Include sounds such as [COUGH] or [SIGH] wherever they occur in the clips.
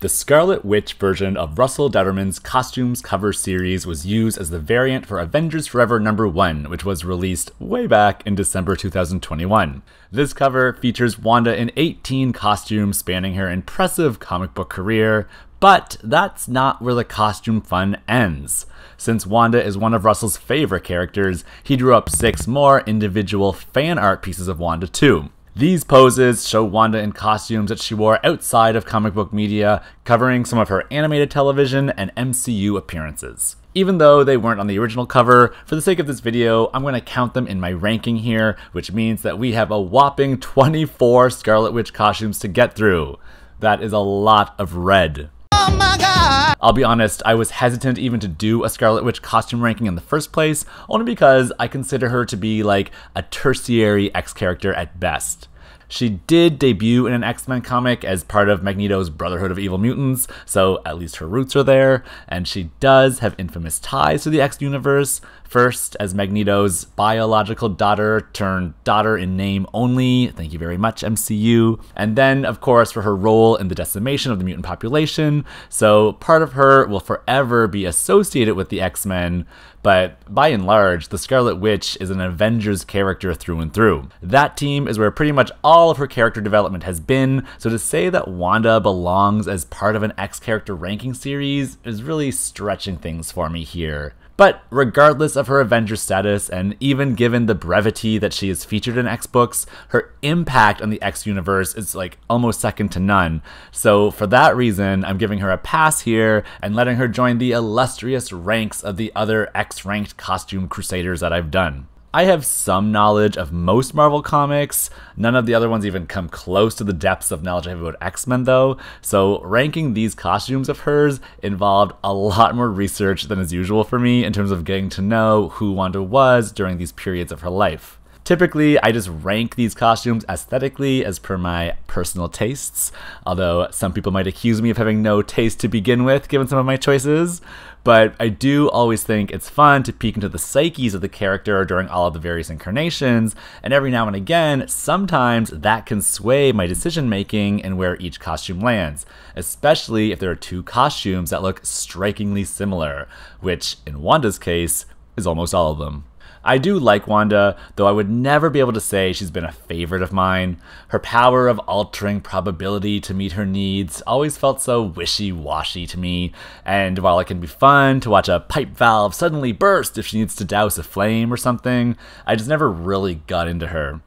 The Scarlet Witch version of Russell Dauterman's Costumes cover series was used as the variant for Avengers Forever number 1, which was released way back in December 2021. This cover features Wanda in 18 costumes spanning her impressive comic book career, but that's not where the costume fun ends. Since Wanda is one of Russell's favorite characters, he drew up six more individual fan art pieces of Wanda too. These poses show Wanda in costumes that she wore outside of comic book media, covering some of her animated television and MCU appearances. Even though they weren't on the original cover, for the sake of this video, I'm going to count them in my ranking here, which means that we have a whopping 24 Scarlet Witch costumes to get through. That is a lot of red. Oh my god! I'll be honest, I was hesitant even to do a Scarlet Witch costume ranking in the first place, only because I consider her to be like a tertiary X character at best. She did debut in an X Men comic as part of Magneto's Brotherhood of Evil Mutants, so at least her roots are there, and she does have infamous ties to the X universe, First, as Magneto's biological daughter turned daughter in name only. Thank you very much, MCU. And then, of course, for her role in the decimation of the mutant population. So part of her will forever be associated with the X Men, but by and large, the Scarlet Witch is an Avengers character through and through. That team is where pretty much all of her character development has been, so to say that Wanda belongs as part of an X character ranking series is really stretching things for me here. But regardless of her Avenger status, and even given the brevity that she is featured in X books, her impact on the X universe is like almost second to none. So for that reason, I'm giving her a pass here and letting her join the illustrious ranks of the other X ranked costume crusaders that I've done. I have some knowledge of most Marvel comics. None of the other ones even come close to the depths of knowledge I have about X Men, though. So, ranking these costumes of hers involved a lot more research than is usual for me in terms of getting to know who Wanda was during these periods of her life. Typically, I just rank these costumes aesthetically as per my personal tastes, although some people might accuse me of having no taste to begin with, given some of my choices. But I do always think it's fun to peek into the psyches of the character during all of the various incarnations, and every now and again, sometimes that can sway my decision making and where each costume lands, especially if there are two costumes that look strikingly similar, which in Wanda's case is almost all of them. I do like Wanda, though I would never be able to say she's been a favorite of mine. Her power of altering probability to meet her needs always felt so wishy washy to me, and while it can be fun to watch a pipe valve suddenly burst if she needs to douse a flame or something, I just never really got into her.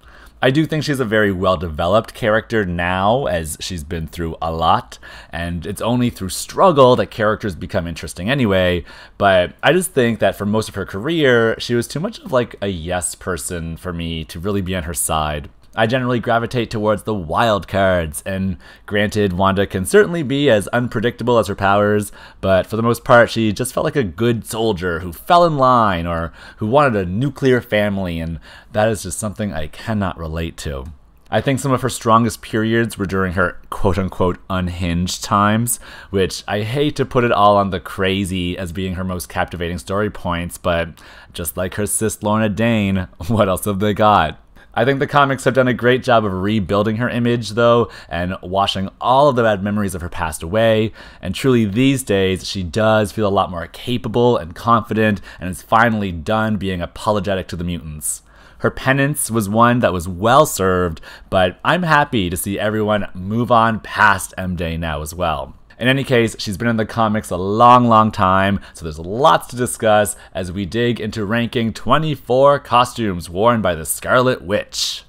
I do think she's a very well developed character now, as she's been through a lot, and it's only through struggle that characters become interesting anyway. But I just think that for most of her career, she was too much of like a yes person for me to really be on her side. I generally gravitate towards the wild cards, and granted, Wanda can certainly be as unpredictable as her powers, but for the most part, she just felt like a good soldier who fell in line or who wanted a nuclear family, and that is just something I cannot relate to. I think some of her strongest periods were during her quote unquote unhinged times, which I hate to put it all on the crazy as being her most captivating story points, but just like her sis Lorna Dane, [LAUGHS] what else have they got? I think the comics have done a great job of rebuilding her image, though, and washing all of the bad memories of her past away. And truly, these days, she does feel a lot more capable and confident, and is finally done being apologetic to the mutants. Her penance was one that was well served, but I'm happy to see everyone move on past M Day now as well. In any case, she's been in the comics a long, long time, so there's lots to discuss as we dig into ranking 24 costumes worn by the Scarlet Witch.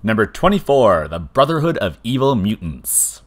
Number 24, the Brotherhood of Evil Mutants.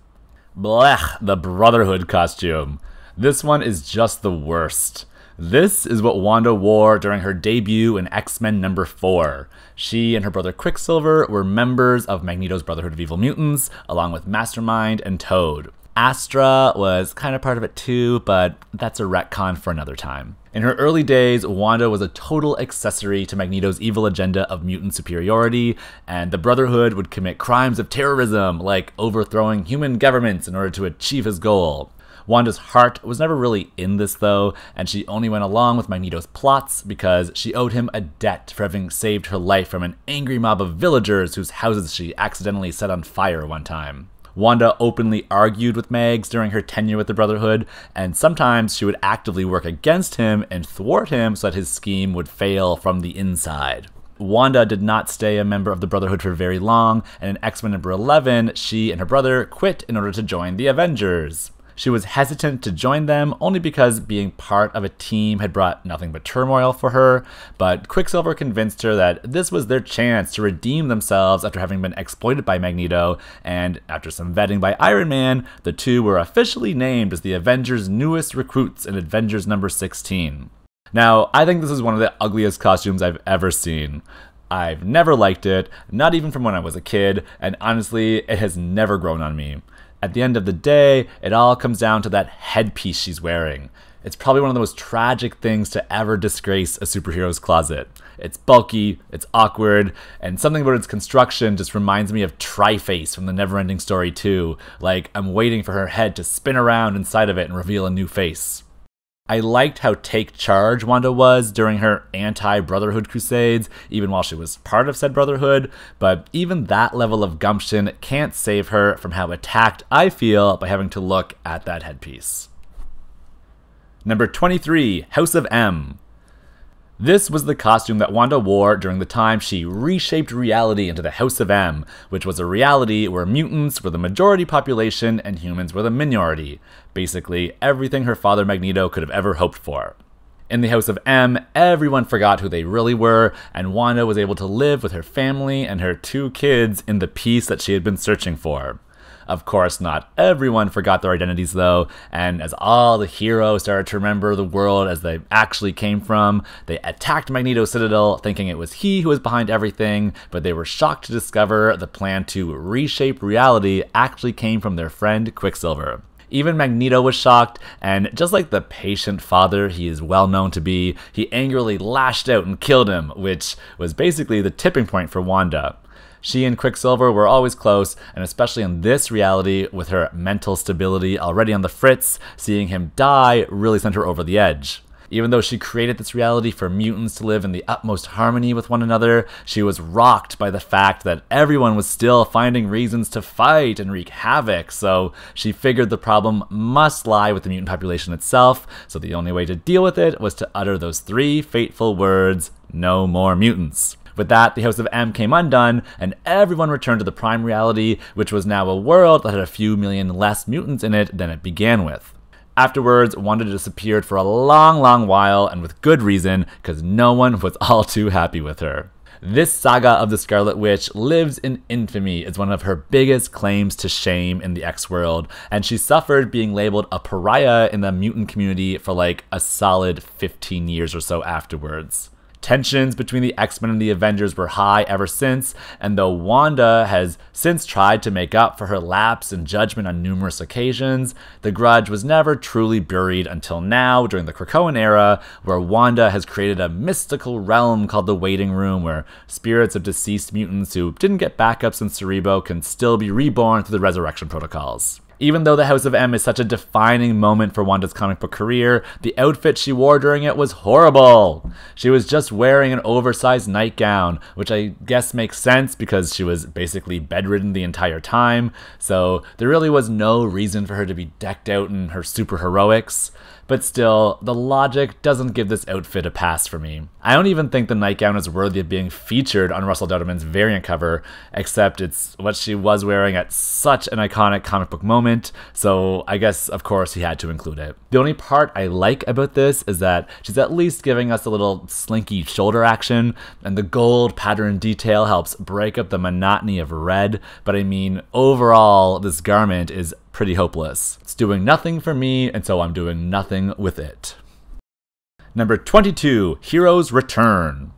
Blech, the Brotherhood costume. This one is just the worst. This is what Wanda wore during her debut in X Men number 4. She and her brother Quicksilver were members of Magneto's Brotherhood of Evil Mutants, along with Mastermind and Toad. Astra was kind of part of it too, but that's a retcon for another time. In her early days, Wanda was a total accessory to Magneto's evil agenda of mutant superiority, and the Brotherhood would commit crimes of terrorism, like overthrowing human governments in order to achieve his goal. Wanda's heart was never really in this, though, and she only went along with Magneto's plots because she owed him a debt for having saved her life from an angry mob of villagers whose houses she accidentally set on fire one time. Wanda openly argued with Mags during her tenure with the Brotherhood, and sometimes she would actively work against him and thwart him so that his scheme would fail from the inside. Wanda did not stay a member of the Brotherhood for very long, and in X Men number 11, she and her brother quit in order to join the Avengers. She was hesitant to join them only because being part of a team had brought nothing but turmoil for her, but Quicksilver convinced her that this was their chance to redeem themselves after having been exploited by Magneto, and after some vetting by Iron Man, the two were officially named as the Avengers' newest recruits in Avengers number 16. Now, I think this is one of the ugliest costumes I've ever seen. I've never liked it, not even from when I was a kid, and honestly, it has never grown on me. At the end of the day, it all comes down to that headpiece she's wearing. It's probably one of the most tragic things to ever disgrace a superhero's closet. It's bulky, it's awkward, and something about its construction just reminds me of Tri-Face from the Neverending Story 2. Like, I'm waiting for her head to spin around inside of it and reveal a new face. I liked how take charge Wanda was during her anti Brotherhood crusades, even while she was part of said Brotherhood, but even that level of gumption can't save her from how attacked I feel by having to look at that headpiece. Number 23, House of M. This was the costume that Wanda wore during the time she reshaped reality into the House of M, which was a reality where mutants were the majority population and humans were the minority. Basically, everything her father Magneto could have ever hoped for. In the House of M, everyone forgot who they really were, and Wanda was able to live with her family and her two kids in the peace that she had been searching for. Of course, not everyone forgot their identities though, and as all the heroes started to remember the world as they actually came from, they attacked Magneto Citadel thinking it was he who was behind everything, but they were shocked to discover the plan to reshape reality actually came from their friend Quicksilver. Even Magneto was shocked, and just like the patient father he is well known to be, he angrily lashed out and killed him, which was basically the tipping point for Wanda. She and Quicksilver were always close, and especially in this reality, with her mental stability already on the fritz, seeing him die really sent her over the edge. Even though she created this reality for mutants to live in the utmost harmony with one another, she was rocked by the fact that everyone was still finding reasons to fight and wreak havoc, so she figured the problem must lie with the mutant population itself, so the only way to deal with it was to utter those three fateful words no more mutants. With that, the House of M came undone, and everyone returned to the Prime reality, which was now a world that had a few million less mutants in it than it began with. Afterwards, Wanda disappeared for a long, long while, and with good reason, because no one was [LAUGHS] all too happy with her. This saga of the Scarlet Witch lives in infamy as one of her biggest claims to shame in the X world, and she suffered being labeled a pariah in the mutant community for like a solid 15 years or so afterwards. Tensions between the X Men and the Avengers were high ever since, and though Wanda has since tried to make up for her lapse in judgment on numerous occasions, the grudge was never truly buried until now, during the Krakoan era, where Wanda has created a mystical realm called the Waiting Room, where spirits of deceased mutants who didn't get backups in Cerebro can still be reborn through the resurrection protocols. Even though the House of M is such a defining moment for Wanda's comic book career, the outfit she wore during it was horrible. She was just wearing an oversized nightgown, which I guess makes sense because she was basically bedridden the entire time, so there really was no reason for her to be decked out in her super heroics but still, the logic doesn't give this outfit a pass for me. I don't even think the nightgown is worthy of being featured on Russell Dauterman's variant cover, except it's what she was wearing at such an iconic comic book moment, so I guess, of course, he had to include it. The only part I like about this is that she's at least giving us a little slinky shoulder action, and the gold pattern detail helps break up the monotony of red, but I mean, overall, this garment is pretty hopeless. It's doing nothing for me, and so I'm doing nothing with it. Number 22 Heroes Return.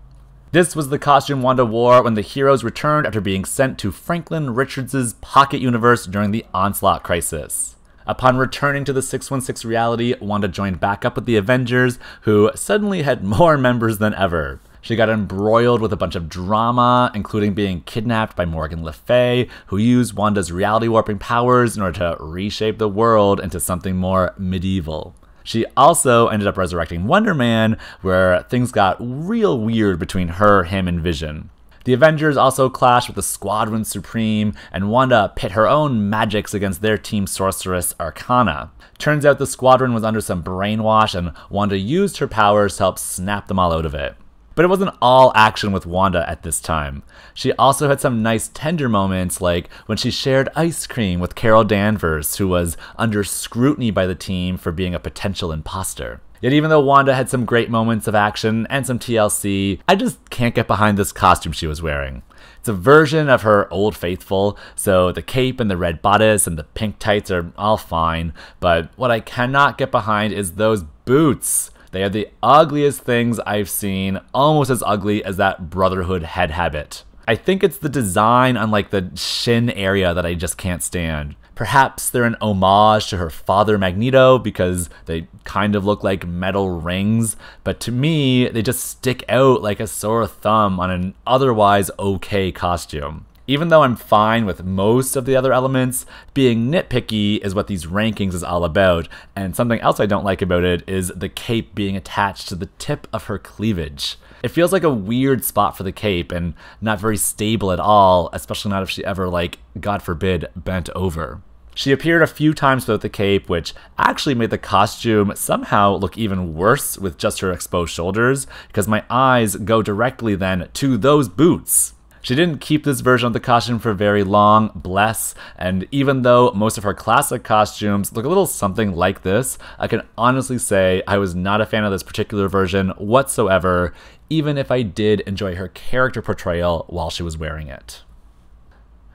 This was the costume Wanda wore when the heroes returned after being sent to Franklin Richards' pocket universe during the Onslaught crisis. Upon returning to the 616 reality, Wanda joined back up with the Avengers, who suddenly had [LAUGHS] more members than ever. She got embroiled with a bunch of drama, including being kidnapped by Morgan Le Fay, who used Wanda's reality warping powers in order to reshape the world into something more medieval. She also ended up resurrecting Wonder Man, where things got real weird between her, him, and Vision. The Avengers also clashed with the Squadron Supreme, and Wanda pit her own magics against their team sorceress Arcana. Turns out the Squadron was under some brainwash, and Wanda used her powers to help snap them all out of it. But it wasn't all action with Wanda at this time. She also had some nice tender moments, like when she shared ice cream with Carol Danvers, who was under scrutiny by the team for being a potential imposter. Yet even though Wanda had some great moments of action and some TLC, I just can't get behind this costume she was wearing. It's a version of her Old Faithful, so the cape and the red bodice and the pink tights are all fine, but what I cannot get behind is those boots. They are the ugliest things I've seen, almost as ugly as that Brotherhood head habit. I think it's the design on like the shin area that I just can't stand. Perhaps they're an homage to her father Magneto because they kind of look like metal rings, but to me, they just stick out like a sore thumb on an otherwise okay costume. Even though I'm fine with most of the other elements, being nitpicky is what these rankings is all about, and something else I don't like about it is the cape being attached to the tip of her cleavage. It feels like a weird spot for the cape and not very stable at all, especially not if she ever, like, God forbid, bent over. She appeared a few times without the cape, which actually made the costume somehow look even worse with just her exposed shoulders, because my eyes go directly then to those boots. She didn't keep this version of the costume for very long, bless, and even though most of her classic costumes look a little something like this, I can honestly say I was not a fan of this particular version whatsoever, even if I did enjoy her character portrayal while she was wearing it.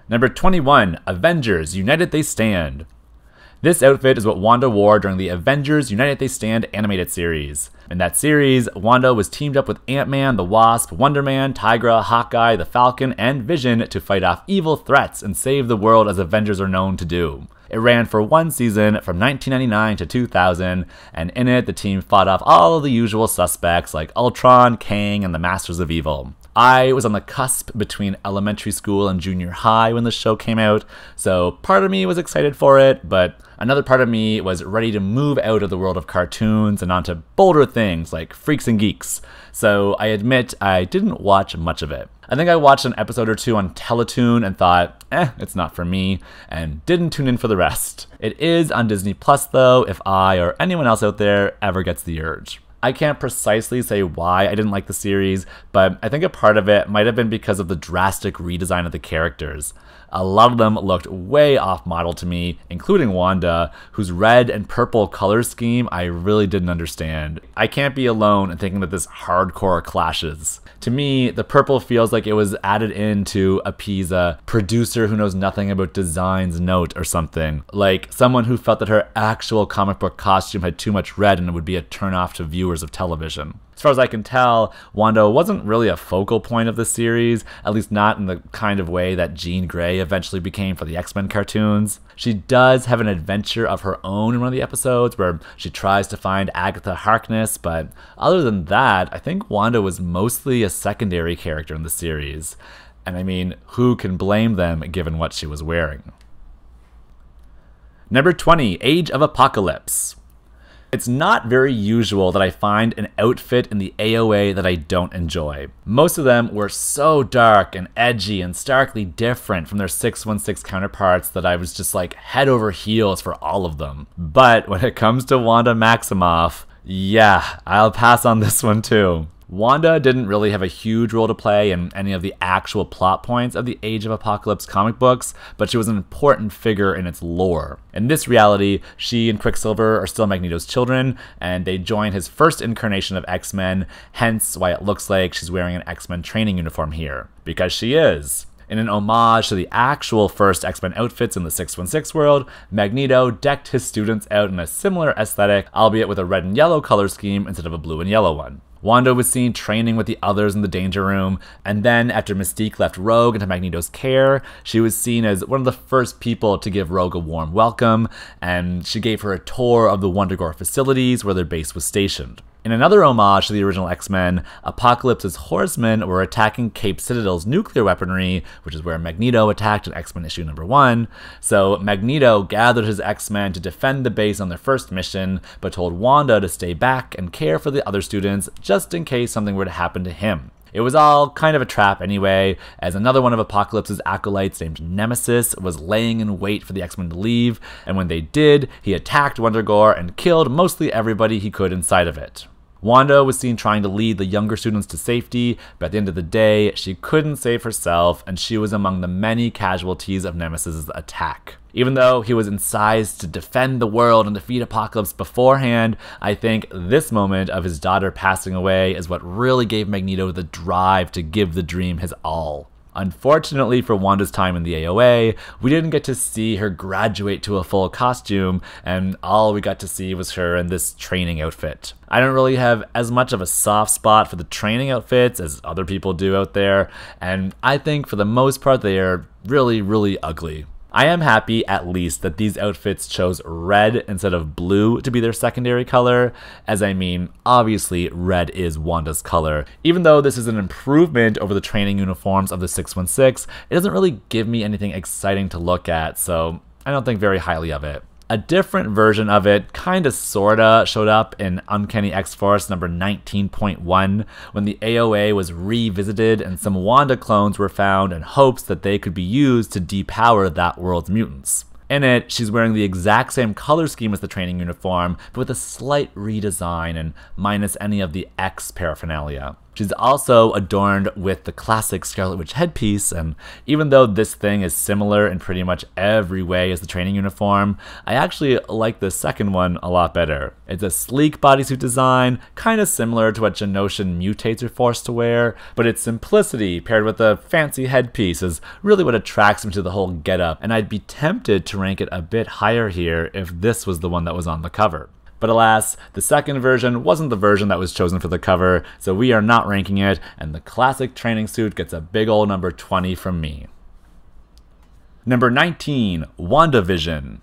Number 21, Avengers United They Stand. This outfit is what Wanda wore during the Avengers United They Stand animated series. In that series, Wanda was teamed up with Ant-Man, the Wasp, Wonder Man, Tigra, Hawkeye, the Falcon, and Vision to fight off evil threats and save the world as Avengers are known to do. It ran for one season from 1999 to 2000, and in it, the team fought off all of the usual suspects like Ultron, Kang, and the Masters of Evil. I was on the cusp between elementary school and junior high when the show came out, so part of me was excited for it, but another part of me was ready to move out of the world of cartoons and onto bolder things like Freaks and Geeks. So I admit I didn't watch much of it. I think I watched an episode or two on Teletoon and thought, eh, it's not for me, and didn't tune in for the rest. It is on Disney Plus though, if I or anyone else out there ever gets the urge. I can't precisely say why I didn't like the series, but I think a part of it might have been because of the drastic redesign of the characters. A lot of them looked way off model to me, including Wanda, whose red and purple color scheme I really didn't understand. I can't be alone in thinking that this hardcore clashes. To me, the purple feels like it was added in to appease a producer who knows nothing about designs note or something. Like someone who felt that her actual comic book costume had too much red and it would be a turnoff to viewers of television. As far as I can tell, Wanda wasn't really a focal point of the series, at least not in the kind of way that Jean Grey eventually became for the X Men cartoons. She does have an adventure of her own in one of the episodes where she tries to find Agatha Harkness, but other than that, I think Wanda was mostly a secondary character in the series. And I mean, who can blame them given what she was wearing? Number 20, Age of Apocalypse. It's not very usual that I find an outfit in the AOA that I don't enjoy. Most of them were so dark and edgy and starkly different from their 616 counterparts that I was just like head over heels for all of them. But when it comes to Wanda Maximoff, yeah, I'll pass on this one too. Wanda didn't really have a huge role to play in any of the actual plot points of the Age of Apocalypse comic books, but she was an important figure in its lore. In this reality, she and Quicksilver are still Magneto's children, and they join his first incarnation of X Men, hence why it looks like she's wearing an X Men training uniform here. Because she is. In an homage to the actual first X Men outfits in the 616 world, Magneto decked his students out in a similar aesthetic, albeit with a red and yellow color scheme instead of a blue and yellow one. Wanda was seen training with the others in the Danger Room, and then after Mystique left Rogue into Magneto's care, she was seen as one of the first people to give Rogue a warm welcome, and she gave her a tour of the Wundagore facilities where their base was stationed. In another homage to the original X Men, Apocalypse's horsemen were attacking Cape Citadel's nuclear weaponry, which is where Magneto attacked in X Men issue number one. So Magneto gathered his X Men to defend the base on their first mission, but told Wanda to stay back and care for the other students just in case something were to happen to him. It was all kind of a trap anyway, as another one of Apocalypse's acolytes named Nemesis was laying in wait for the X Men to leave, and when they did, he attacked Wundagore and killed mostly everybody he could inside of it. Wanda was seen trying to lead the younger students to safety, but at the end of the day, she couldn't save herself, and she was among the many casualties of Nemesis' attack. Even though he was incised to defend the world and defeat Apocalypse beforehand, I think this moment of his daughter passing away is what really gave Magneto the drive to give the dream his all. Unfortunately for Wanda's time in the AOA, we didn't get to see her graduate to a full costume, and all we got to see was her in this training outfit. I don't really have as much of a soft spot for the training outfits as other people do out there, and I think for the most part they are really, really ugly. I am happy at least that these outfits chose red instead of blue to be their secondary color, as I mean, obviously red is Wanda's color. Even though this is an improvement over the training uniforms of the 616, it doesn't really give me anything exciting to look at, so I don't think very highly of it a different version of it kinda sorta showed up in Uncanny X-Force number 19.1 when the AOA was revisited and some Wanda clones were found in hopes that they could be used to depower that world's mutants. In it, she's wearing the exact same color scheme as the training uniform, but with a slight redesign and minus any of the X paraphernalia. She's also adorned with the classic Scarlet Witch headpiece, and even though this thing is similar in pretty much every way as the training uniform, I actually like the second one a lot better. It's a sleek bodysuit design, kind of similar to what Genoshan mutates are forced to wear, but its simplicity paired with the fancy headpiece is really what attracts me to the whole getup, and I'd be tempted to rank it a bit higher here if this was the one that was on the cover. But alas, the second version wasn't the version that was chosen for the cover, so we are not ranking it, and the classic training suit gets a big ol' number 20 from me. Number 19, WandaVision.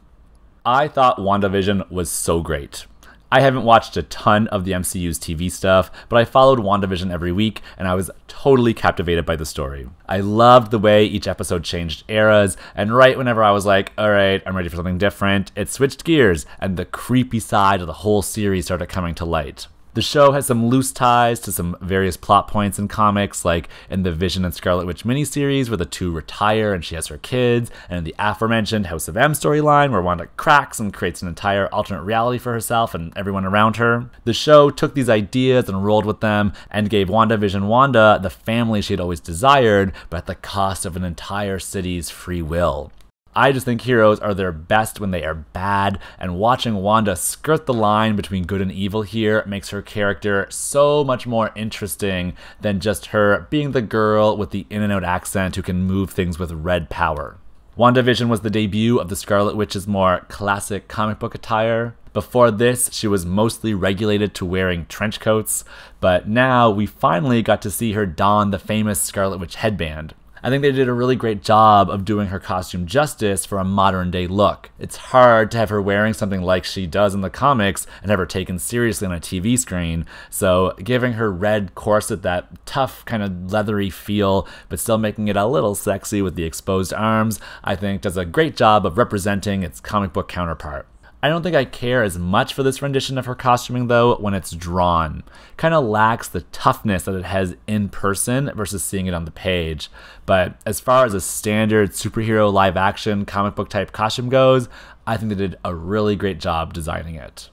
I thought WandaVision was so great. I haven't watched a ton of the MCU's TV stuff, but I followed WandaVision every week and I was totally captivated by the story. I loved the way each episode changed eras, and right whenever I was like, alright, I'm ready for something different, it switched gears and the creepy side of the whole series started coming to light. The show has some loose ties to some various plot points in comics, like in the Vision and Scarlet Witch miniseries, where the two retire and she has her kids, and in the aforementioned House of M storyline, where Wanda cracks and creates an entire alternate reality for herself and everyone around her. The show took these ideas and rolled with them, and gave WandaVision Wanda the family she had always desired, but at the cost of an entire city's free will. I just think heroes are their best when they are bad, and watching Wanda skirt the line between good and evil here makes her character so much more interesting than just her being the girl with the in and out accent who can move things with red power. WandaVision was the debut of the Scarlet Witch's more classic comic book attire. Before this, she was mostly regulated to wearing trench coats, but now we finally got to see her don the famous Scarlet Witch headband. I think they did a really great job of doing her costume justice for a modern day look. It's hard to have her wearing something like she does in the comics and have her taken seriously on a TV screen, so giving her red corset that tough, kind of leathery feel, but still making it a little sexy with the exposed arms, I think does a great job of representing its comic book counterpart. I don't think I care as much for this rendition of her costuming though when it's drawn. Kind of lacks the toughness that it has in person versus seeing it on the page. But as far as a standard superhero live action comic book type costume goes, I think they did a really great job designing it.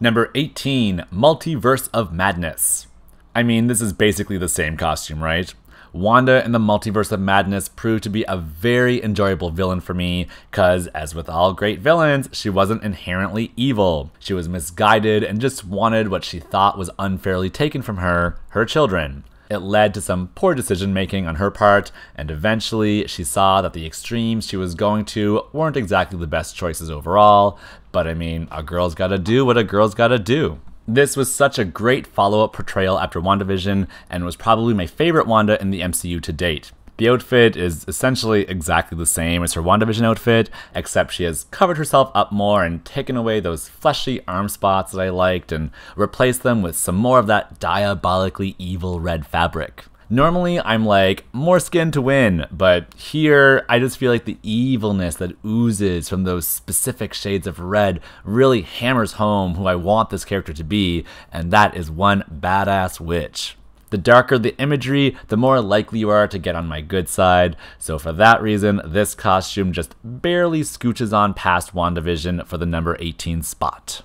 Number 18, Multiverse of Madness. I mean, this is basically the same costume, right? Wanda in the Multiverse of Madness proved to be a very enjoyable villain for me, because, as with all great villains, she wasn't inherently evil. She was misguided and just wanted what she thought was unfairly taken from her, her children. It led to some poor decision making on her part, and eventually she saw that the extremes she was going to weren't exactly the best choices overall. But I mean, a girl's gotta do what a girl's gotta do. This was such a great follow up portrayal after WandaVision and was probably my favorite Wanda in the MCU to date. The outfit is essentially exactly the same as her WandaVision outfit, except she has covered herself up more and taken away those fleshy arm spots that I liked and replaced them with some more of that diabolically evil red fabric. Normally, I'm like, more skin to win, but here I just feel like the evilness that oozes from those specific shades of red really hammers home who I want this character to be, and that is one badass witch. The darker the imagery, the more likely you are to get on my good side. So, for that reason, this costume just barely scooches on past WandaVision for the number 18 spot.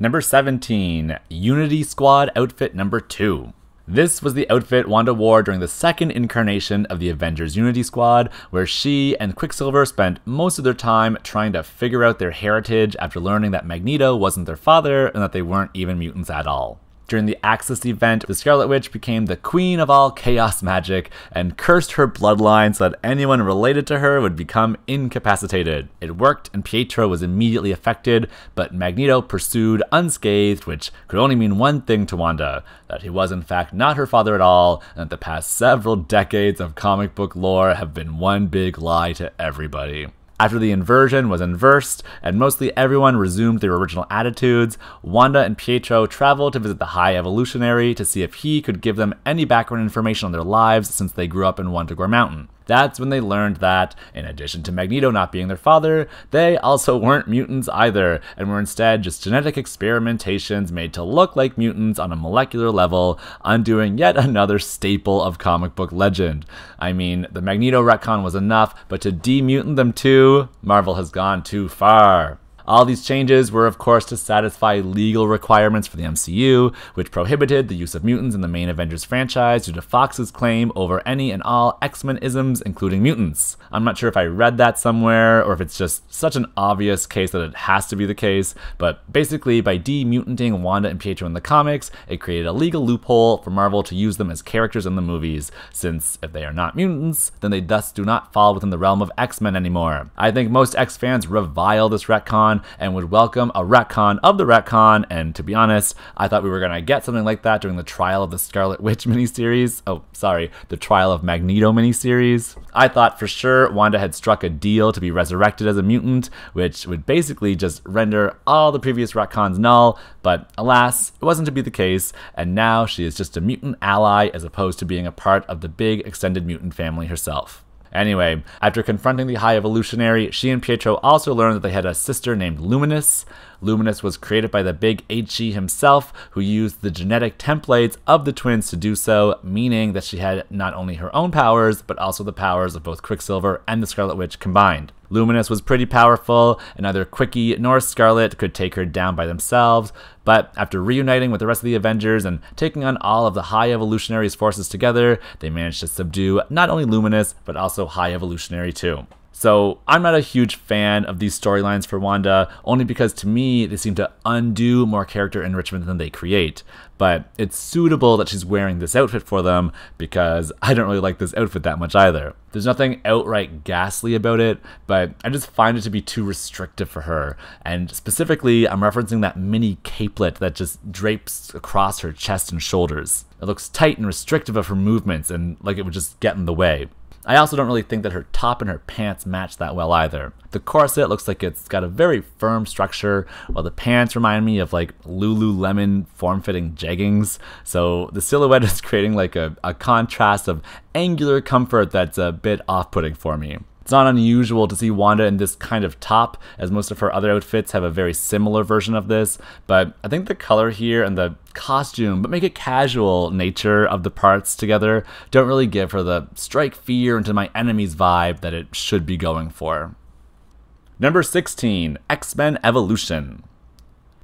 Number 17, Unity Squad outfit number 2. This was the outfit Wanda wore during the second incarnation of the Avengers Unity Squad, where she and Quicksilver spent most of their time trying to figure out their heritage after learning that Magneto wasn't their father and that they weren't even mutants at all. During the Axis event, the Scarlet Witch became the queen of all chaos magic and cursed her bloodline so that anyone related to her would become incapacitated. It worked and Pietro was immediately affected, but Magneto pursued unscathed, which could only mean one thing to Wanda that he was in fact not her father at all, and that the past several decades of comic book lore have been one big lie to everybody. After the inversion was inversed and mostly everyone resumed their original attitudes, Wanda and Pietro traveled to visit the High Evolutionary to see if he could give them any background information on their lives since they grew up in Wundagore Mountain. That's when they learned that, in addition to Magneto not being their father, they also weren't mutants either, and were instead just genetic experimentations made to look like mutants on a molecular level, undoing yet another staple of comic book legend. I mean, the Magneto retcon was enough, but to demutant them too, Marvel has gone too far. All these changes were, of course, to satisfy legal requirements for the MCU, which prohibited the use of mutants in the main Avengers franchise due to Fox's claim over any and all X Men isms, including mutants. I'm not sure if I read that somewhere or if it's just such an obvious case that it has to be the case, but basically, by demutanting Wanda and Pietro in the comics, it created a legal loophole for Marvel to use them as characters in the movies, since if they are not mutants, then they thus do not fall within the realm of X Men anymore. I think most X fans revile this retcon and would welcome a retcon of the retcon. And to be honest, I thought we were going to get something like that during the trial of the Scarlet Witch [LAUGHS] miniseries. Oh, sorry, the trial of Magneto miniseries. I thought for sure Wanda had struck a deal to be resurrected as a mutant, which would basically just render all the previous retcons null. But alas, it wasn't to be the case, and now she is just a mutant ally as opposed to being a part of the big extended mutant family herself. Anyway, after confronting the High Evolutionary, she and Pietro also learned that they had a sister named Luminous. Luminous was created by the big HE himself, who used the genetic templates of the twins to do so, meaning that she had not only her own powers, but also the powers of both Quicksilver and the Scarlet Witch combined. Luminous was pretty powerful, and neither Quickie nor Scarlet could take her down by themselves, but after reuniting with the rest of the Avengers and taking on all of the High Evolutionary's forces together, they managed to subdue not only Luminous, but also High Evolutionary too. So I'm not a huge fan of these storylines for Wanda, only because to me they seem to undo more character enrichment than they create. But it's suitable that she's wearing this outfit for them because [LAUGHS] I don't really like this outfit that much either. There's nothing outright ghastly about it, but I just find it to be too restrictive for her. And specifically, I'm referencing that mini capelet that just drapes across her chest and shoulders. It looks tight and restrictive of her movements and like it would just get in the way. I also don't really think that her top and her pants match that well either. The corset looks like it's got a very firm structure, while the pants remind me of like Lululemon form-fitting jeggings. So the silhouette [LAUGHS] is creating like a, a contrast of angular comfort that's a bit off-putting for me. It's not unusual to see Wanda in this kind of top, as most of her other outfits have a very similar version of this, but I think the color here and the costume, but make it casual nature of the parts together don't really give her the strike fear into my enemies vibe that it should be going for. Number 16, X-Men Evolution.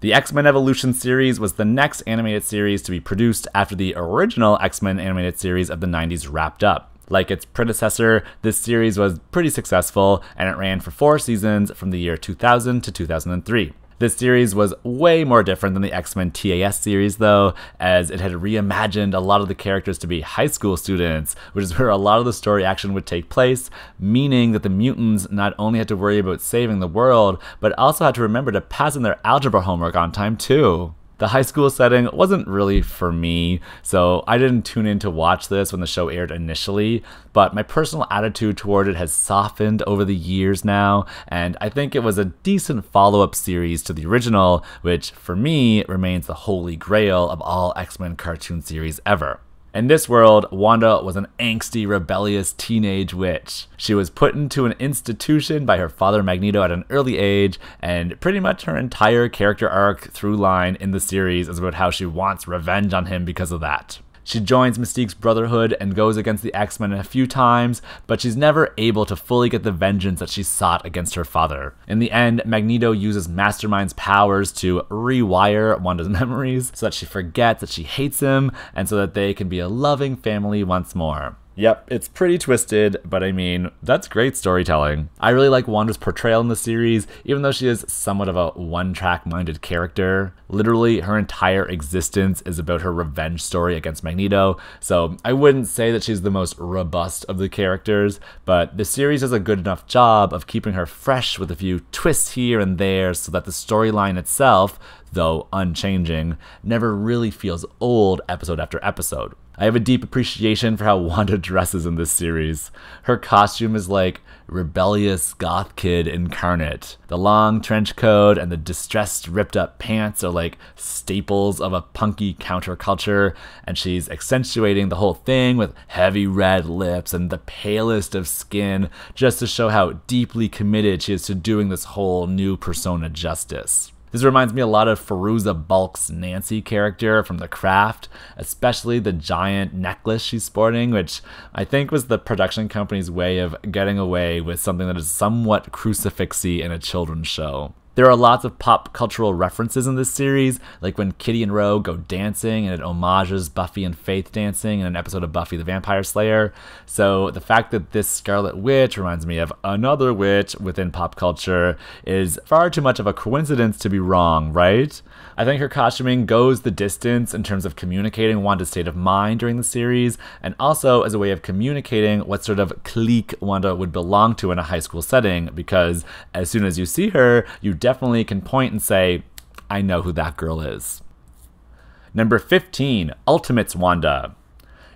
The X Men Evolution series was the next animated series to be produced after the original X Men animated series of the 90s wrapped up. Like its predecessor, this series was pretty successful and it ran for four seasons from the year 2000 to 2003. This series was way more different than the X Men TAS series, though, as it had reimagined a lot of the characters to be high school students, which is where a lot of the story action would take place, meaning that the mutants not only had to worry about saving the world, but also had to remember to pass in their algebra homework on time, too. The high school setting wasn't really for me, so I didn't tune in to watch this when the show aired initially, but my personal attitude toward it has softened over the years now, and I think it was a decent follow up series to the original, which for me remains the holy grail of all X Men cartoon series ever. In this world, Wanda was an angsty, rebellious teenage witch. She was put into an institution by her father Magneto at an early age, and pretty much her entire character arc through line in the series is about how she wants revenge on him because of that. She joins Mystique's Brotherhood and goes against the X Men a few times, but she's never able to fully get the vengeance that she sought against her father. In the end, Magneto uses Mastermind's powers to rewire Wanda's [LAUGHS] memories so that she forgets that she hates him and so that they can be a loving family once more. Yep, it's pretty twisted, but I mean, that's great storytelling. I really like Wanda's portrayal in the series, even though she is somewhat of a one track minded character. Literally, her entire existence is about her revenge story against Magneto, so I wouldn't say that she's the most robust of the characters, but the series does a good enough job of keeping her fresh with a few twists here and there so that the storyline itself, though unchanging, never really feels old episode after episode. I have a deep appreciation for how [LAUGHS] Wanda dresses in this series. Her costume is like rebellious goth kid incarnate. The long trench coat and the distressed ripped up pants are like staples of a punky counterculture, and she's accentuating the whole thing with heavy red lips and the palest of skin just to show how deeply committed she is to doing this whole new persona justice. This reminds me a lot of Fairuza Balk's Nancy character from The Craft, especially the giant necklace she's sporting, which I think was the production company's way of getting away with something that is somewhat crucifixy in a children's show. There are lots of pop cultural references in this series, like when Kitty and Ro go dancing and it homages Buffy and Faith dancing in an episode of Buffy the Vampire Slayer. So the fact that this Scarlet Witch reminds me of another witch within pop culture is far too much of a coincidence to be wrong, right? I think her costuming goes the distance in terms of communicating Wanda's state of mind during the series, and also as a way of communicating what sort of clique Wanda would belong to in a high school setting, because as soon as you see her, you definitely can point and say, I know who that girl is. Number 15, Ultimates Wanda.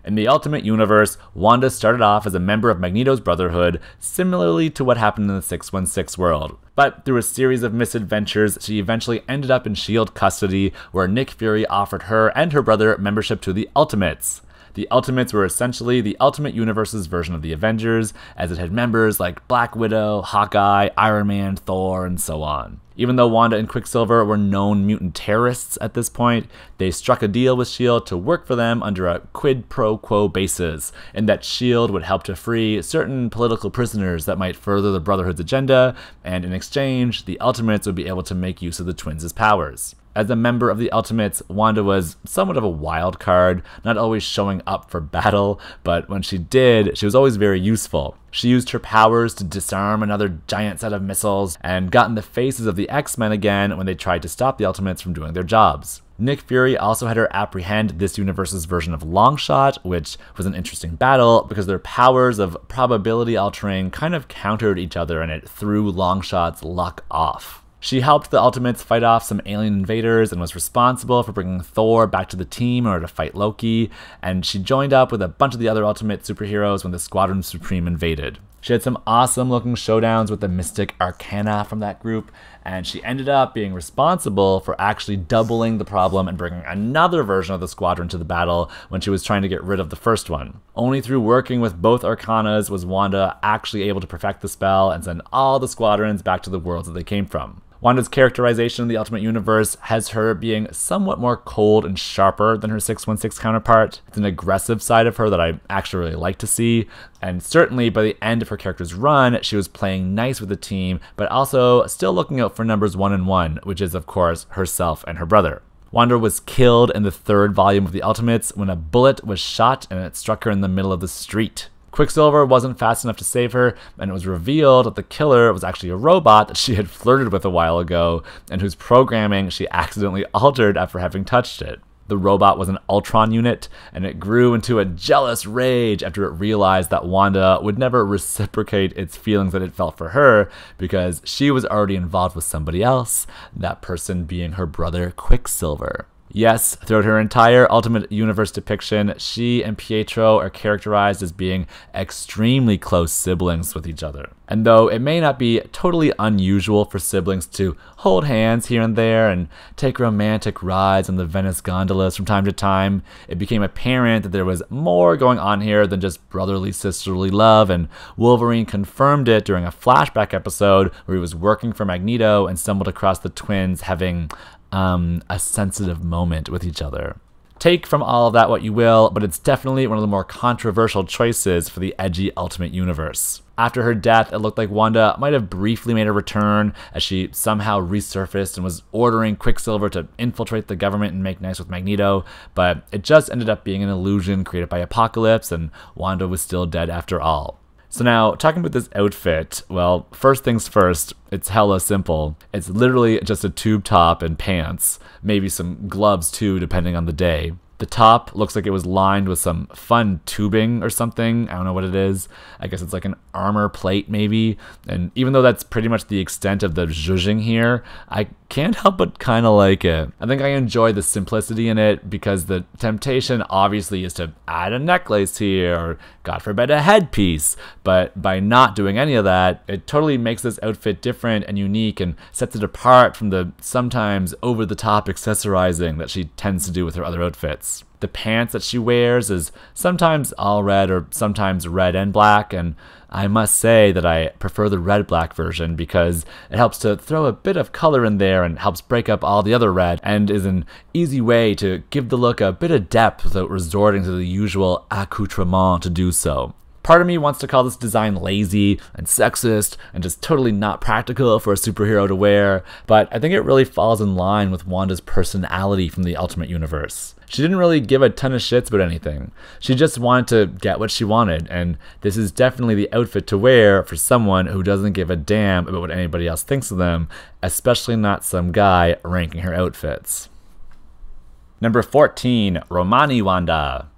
In the Ultimate Universe, Wanda started off as a member of Magneto's Brotherhood, similarly to what happened in the 616 world. But through a series of misadventures, she eventually ended up in S.H.I.E.L.D. custody, where Nick Fury offered her and her brother membership to the Ultimates. The Ultimates were essentially the Ultimate Universe's version of the Avengers, as it had members like Black Widow, Hawkeye, Iron Man, Thor, and so on. Even though Wanda and Quicksilver were known mutant terrorists at this point, they struck a deal with S.H.I.E.L.D. to work for them under a quid pro quo basis, and that S.H.I.E.L.D. would help to free certain political prisoners that might further the Brotherhood's agenda, and in exchange, the Ultimates would be able to make use of the twins' powers. As a member of the Ultimates, Wanda was somewhat of a wild card, not always showing up for battle, but when she did, she was always very useful. She used her powers to disarm another giant set of missiles and got in the faces of the X Men again when they tried to stop the Ultimates from doing their jobs. Nick Fury also had her apprehend this universe's version of Longshot, which was an interesting battle because their powers of probability altering kind of countered each other and it threw Longshot's luck off. She helped the Ultimates fight off some alien invaders and was responsible for bringing Thor back to the team in order to fight Loki, and she joined up with a bunch of the other Ultimate superheroes when the Squadron Supreme invaded. She had some awesome looking showdowns with the Mystic Arcana from that group, and she ended up being responsible for actually doubling the problem and bringing another version of the squadron to the battle when she was trying to get rid of the first one. Only through working with both Arcanas was Wanda actually able to perfect the spell and send all the squadrons back to the worlds that they came from. Wanda's characterization in the Ultimate Universe has her being somewhat more cold and sharper than her 616 counterpart. It's an aggressive side of her that I actually really like to see. And certainly by the end of her character's run, she was playing nice with the team, but also still looking out for numbers one and one, which is, of course, herself and her brother. Wanda was killed in the third volume of the Ultimates when a bullet was shot and it struck her in the middle of the street. Quicksilver wasn't fast enough to save her, and it was revealed that the killer was actually a robot that she had flirted with a while ago, and whose programming she accidentally altered after having touched it. The robot was an Ultron unit, and it grew into a jealous rage after it realized that Wanda would never reciprocate its feelings that it felt for her because she was already involved with somebody else, that person being her brother Quicksilver. Yes, throughout her entire Ultimate Universe depiction, she and Pietro are characterized as being extremely close siblings with each other. And though it may not be totally unusual for siblings to hold hands here and there and take romantic rides on the Venice gondolas from time to time, it became apparent that there was more going on here than just brotherly sisterly love, and Wolverine confirmed it during a flashback episode where he was working for Magneto and stumbled across the twins having um, a sensitive moment with each other. Take from all of that what you will, but it's definitely one of the more controversial choices for the edgy Ultimate Universe. After her death, it looked like Wanda might have briefly made a return as she somehow resurfaced and was ordering Quicksilver to infiltrate the government and make nice with Magneto, but it just ended up being an illusion created by Apocalypse, and Wanda was still dead after all. So now, talking about this outfit, well, first things first, it's hella simple. It's literally just a tube top and pants, maybe some gloves too, depending on the day. The top looks like it was lined with some fun tubing or something. I don't know what it is. I guess it's like an armor plate, maybe. And even though that's pretty much the extent of the zhuzhing here, I can't help but kind of like it. I think I enjoy the simplicity in it because the temptation obviously is to add a necklace here or, God forbid, a headpiece. But by not doing any of that, it totally makes this outfit different and unique and sets it apart from the sometimes over the top accessorizing that she tends to do with her other outfits. The pants that she wears is sometimes all red or sometimes red and black, and I must say that I prefer the red black version because it helps to throw a bit of color in there and helps break up all the other red and is an easy way to give the look a bit of depth without resorting to the usual accoutrement to do so. Part of me wants to call this design lazy and sexist and just totally not practical for a superhero to wear, but I think it really falls in line with Wanda's personality from the Ultimate Universe. She didn't really give a ton of shits about anything. She just wanted to get what she wanted, and this is definitely the outfit to wear for someone who doesn't give a damn about what anybody else thinks of them, especially not some guy ranking her outfits. Number 14, Romani Wanda.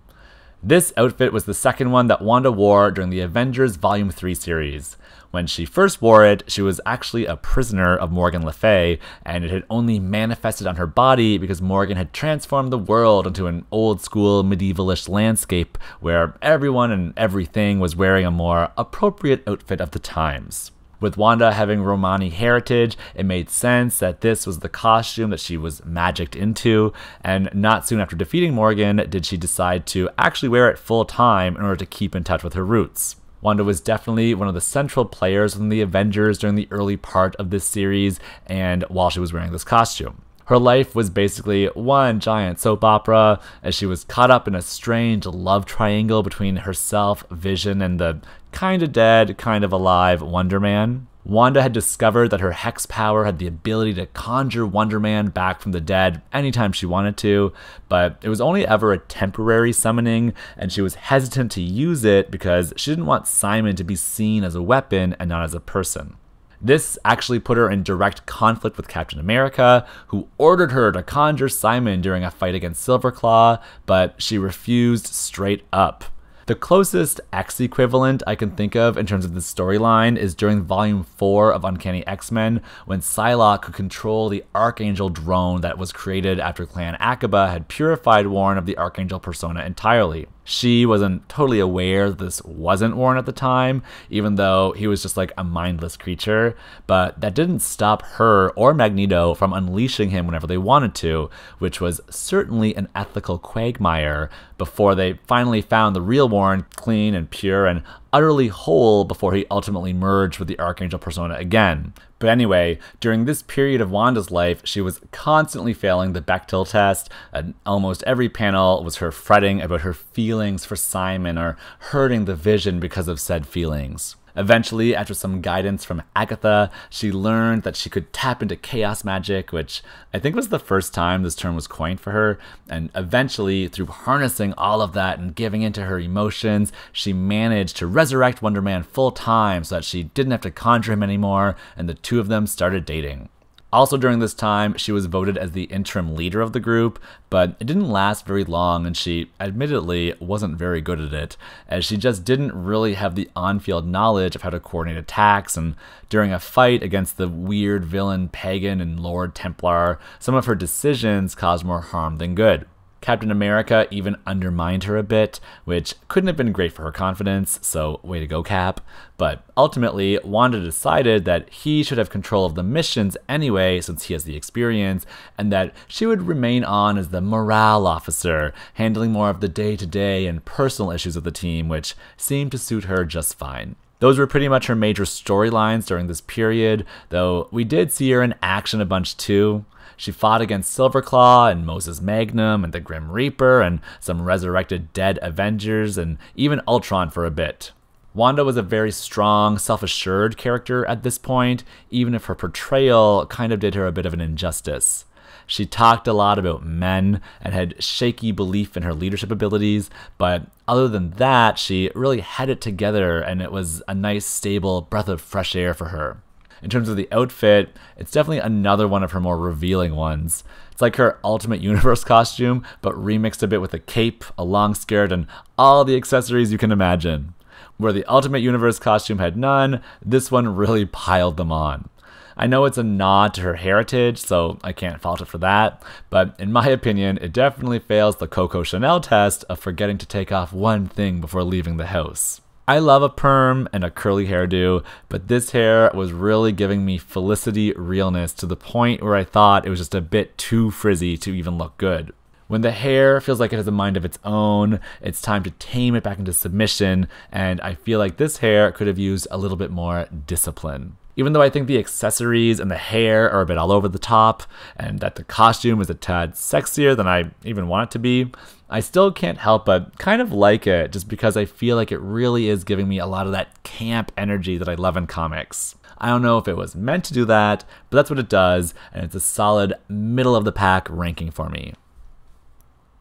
This outfit was the second one that Wanda wore during the Avengers Volume 3 series. When she first wore it, she was actually a prisoner of Morgan Le Fay, and it had only manifested on her body because Morgan had transformed the world into an old school medievalish landscape where everyone and everything was wearing a more appropriate outfit of the times. With Wanda having Romani heritage, it made sense that this was the costume that she was magicked into, and not soon after defeating Morgan did she decide to actually wear it full time in order to keep in touch with her roots. Wanda was definitely one of the central players in the Avengers during the early part of this series and while she was wearing this costume. Her life was basically one giant soap opera as she was caught up in a strange love triangle between herself, Vision, and the kind of dead, kind of alive Wonder Man. Wanda had discovered that her hex power had the ability to conjure Wonder Man back from the dead anytime she wanted to, but it was only ever a temporary summoning, and she was hesitant to use it because she didn't want Simon to be seen as a weapon and not as a person. This actually put her in direct conflict with Captain America, who ordered her to conjure Simon during a fight against Silverclaw, but she refused straight up. The closest X equivalent I can think of in terms of the storyline is during Volume 4 of Uncanny X Men, when Psylocke could control the Archangel drone that was created after Clan Akkaba had purified Warren of the Archangel persona entirely. She wasn't totally aware this wasn't Warren at the time, even though he was just like a mindless creature, but that didn't stop her or Magneto from unleashing him whenever they wanted to, which was certainly an ethical quagmire before they finally found the real Warren clean and pure and utterly whole before he ultimately merged with the Archangel persona again. But anyway, during this period of Wanda's life, she was constantly failing the Bechdel test, and almost every panel was her fretting about her feelings for Simon or hurting the vision because of said feelings. Eventually, after some guidance from Agatha, she learned that she could tap into chaos magic, which I think was the first time this term was coined for her. And eventually, through harnessing all of that and giving into her emotions, she managed to resurrect Wonder Man full time so that she didn't have to conjure him anymore, and the two of them started dating. Also, during this time, she was voted as the interim leader of the group, but it didn't last very long, and she admittedly wasn't very good at it, as she just didn't really have the on field knowledge of how to coordinate attacks. And during a fight against the weird villain Pagan and Lord Templar, some of her decisions caused more harm than good. Captain America even undermined her a bit, which couldn't have been great for her confidence, so way to go, Cap. But ultimately, Wanda decided that he should have control of the missions anyway, since he has the experience, and that she would remain on as the morale officer, handling more of the day to day and personal issues of the team, which seemed to suit her just fine. Those were pretty much her major storylines during this period, though we did see her in action a bunch too. She fought against Silverclaw and Moses Magnum and the Grim Reaper and some resurrected dead Avengers and even Ultron for a bit. Wanda was a very strong, self assured character at this point, even if her portrayal kind of did her a bit of an injustice. She talked a lot about men and had shaky belief in her leadership abilities, but other than that, she really had it together and it was a nice, stable breath of fresh air for her. In terms of the outfit, it's definitely another one of her more revealing ones. It's like her Ultimate [LAUGHS] Universe costume, but remixed a bit with a cape, a long skirt, and all the accessories you can imagine. Where the Ultimate Universe costume had none, this one really [LAUGHS] piled them on. I know it's a nod to her heritage, so I can't fault it for that, but in my opinion, it definitely fails the Coco Chanel test of forgetting to take off one thing before leaving the house. I love a perm and a curly hairdo, but this hair was really giving me Felicity realness to the point where I thought it was just a bit too frizzy to even look good. When the hair feels like it has a mind of its own, it's time to tame it back into submission, and I feel like this hair could have used a little bit more discipline. Even though I think the accessories and the hair are a bit all over the top, and that the costume is a tad sexier than I even want it to be, I still can't help but kind of like it just because I feel like it really is giving me a lot of that camp energy that I love in comics. I don't know if it was meant to do that, but that's what it does, and it's a solid middle of the pack ranking for me.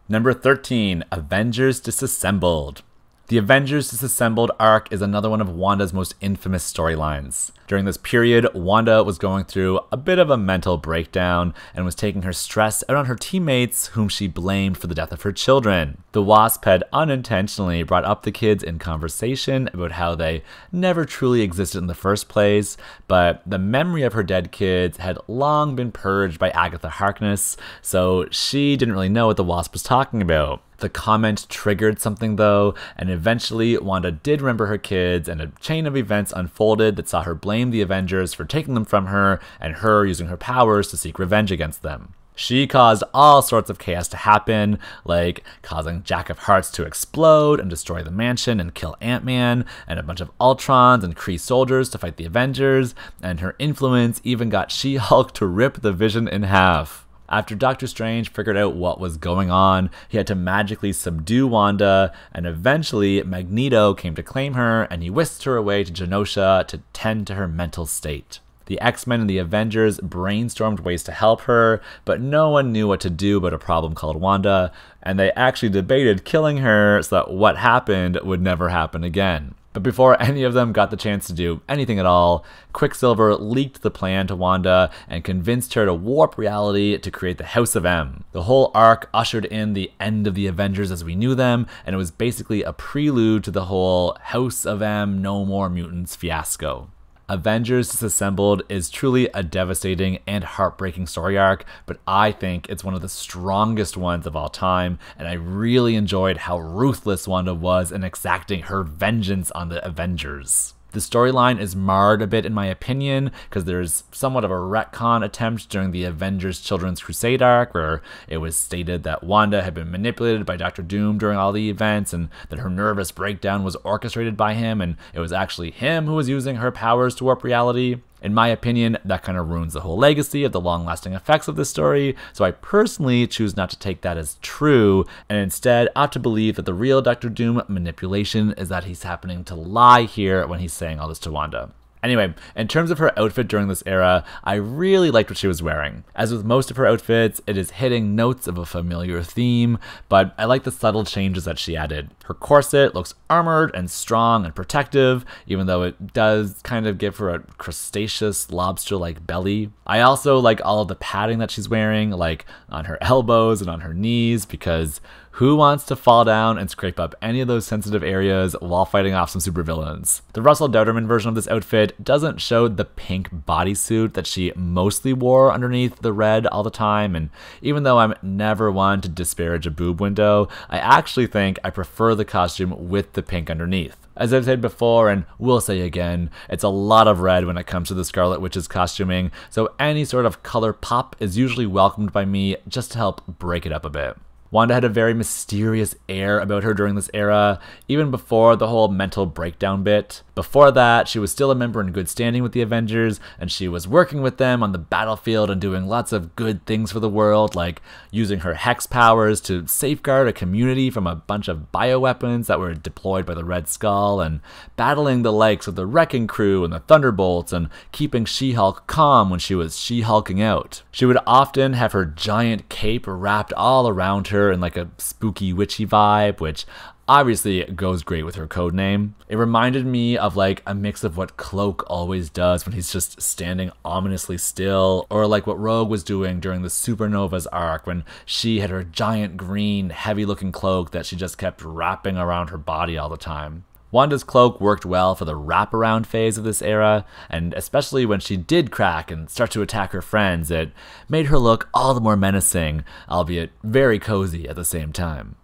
Number 13 Avengers Disassembled. The Avengers Disassembled arc is another one of Wanda's most infamous storylines. During this period, Wanda was going through a bit of a mental breakdown and was taking her stress out on her teammates, whom she blamed for the death of her children. The Wasp had unintentionally brought up the kids in conversation about how they never truly existed in the first place, but the memory of her dead kids had long been purged by Agatha Harkness, so she didn't really know what the Wasp was talking about. The comment triggered something though, and eventually Wanda did remember her kids, and a chain of events unfolded that saw her blame the Avengers for taking them from her, and her using her powers to seek revenge against them. She caused all sorts of chaos to happen, like causing Jack of Hearts to explode and destroy the mansion and kill Ant Man, and a bunch of Ultrons and Kree soldiers to fight the Avengers, and her influence even got She Hulk to rip the Vision in half. After Doctor Strange figured out what was going on, he had to magically subdue Wanda, and eventually Magneto came to claim her and he whisked her away to Genosha to tend to her mental state. The X Men and the Avengers brainstormed ways to help her, but no one knew what to do about a problem called Wanda, and they actually debated killing her so that what happened would never happen again. But before [LAUGHS] any of them got the chance to do anything at all, Quicksilver leaked the plan to Wanda and convinced her to warp reality to create the House of M. The whole arc ushered in the end of the Avengers as we knew them, and it was basically a prelude to the whole House of M, No More Mutants fiasco. Avengers Disassembled is truly a devastating and heartbreaking story arc, but I think it's one of the strongest ones of all time, and I really enjoyed how ruthless Wanda was in exacting her vengeance on the Avengers. The storyline is marred a bit, in my opinion, because there's somewhat of a retcon attempt during the Avengers Children's Crusade arc, where it was stated that Wanda had been manipulated by Doctor Doom during all the events, and that her nervous breakdown was orchestrated by him, and it was actually him who was using her powers to warp reality. In my opinion, that kind of ruins the whole legacy of the long lasting effects of this story, so I personally choose not to take that as true, and instead opt to believe that the real Doctor Doom manipulation is that he's happening to lie here when he's saying all this to Wanda. Anyway, in terms of her outfit during this era, I really liked what she was wearing. As with most of her outfits, it is hitting notes of a familiar theme, but I like the subtle changes that she added. Her corset looks armored and strong and protective, even though it does kind of give her a crustaceous lobster like belly. I also like all of the padding that she's wearing, like on her elbows and on her knees, because who wants to fall down and scrape up any of those sensitive areas while fighting off some supervillains? The Russell Dauterman version of this outfit doesn't show the pink bodysuit that she mostly wore underneath the red all the time, and even though I'm never one to disparage a boob window, I actually think I prefer the costume with the pink underneath. As I've said before, and will say again, it's a lot of red when it comes to the Scarlet Witch's costuming, so any sort of color pop is usually welcomed by me just to help break it up a bit. Wanda had a very mysterious air about her during this era, even before the whole mental breakdown bit. Before that, she was still a member in good standing with the Avengers, and she was working with them on the battlefield and doing lots of good things for the world, like using her hex powers to safeguard a community from a bunch of bioweapons that were deployed by the Red Skull, and battling the likes of the Wrecking Crew and the Thunderbolts, and keeping She Hulk calm when she was She Hulking out. She would often have her giant cape wrapped all around her in like a spooky witchy vibe, which obviously goes great with her code name. It reminded me of like a mix of what Cloak always does when he's just standing ominously still, or like what Rogue was doing during the Supernovas arc when she had her giant green, heavy looking cloak that she just kept wrapping around her body all the time. Wanda's cloak worked well for the wraparound phase of this era, and especially when she did crack and start to attack her friends, it made her look all the more menacing, albeit very cozy at the same time.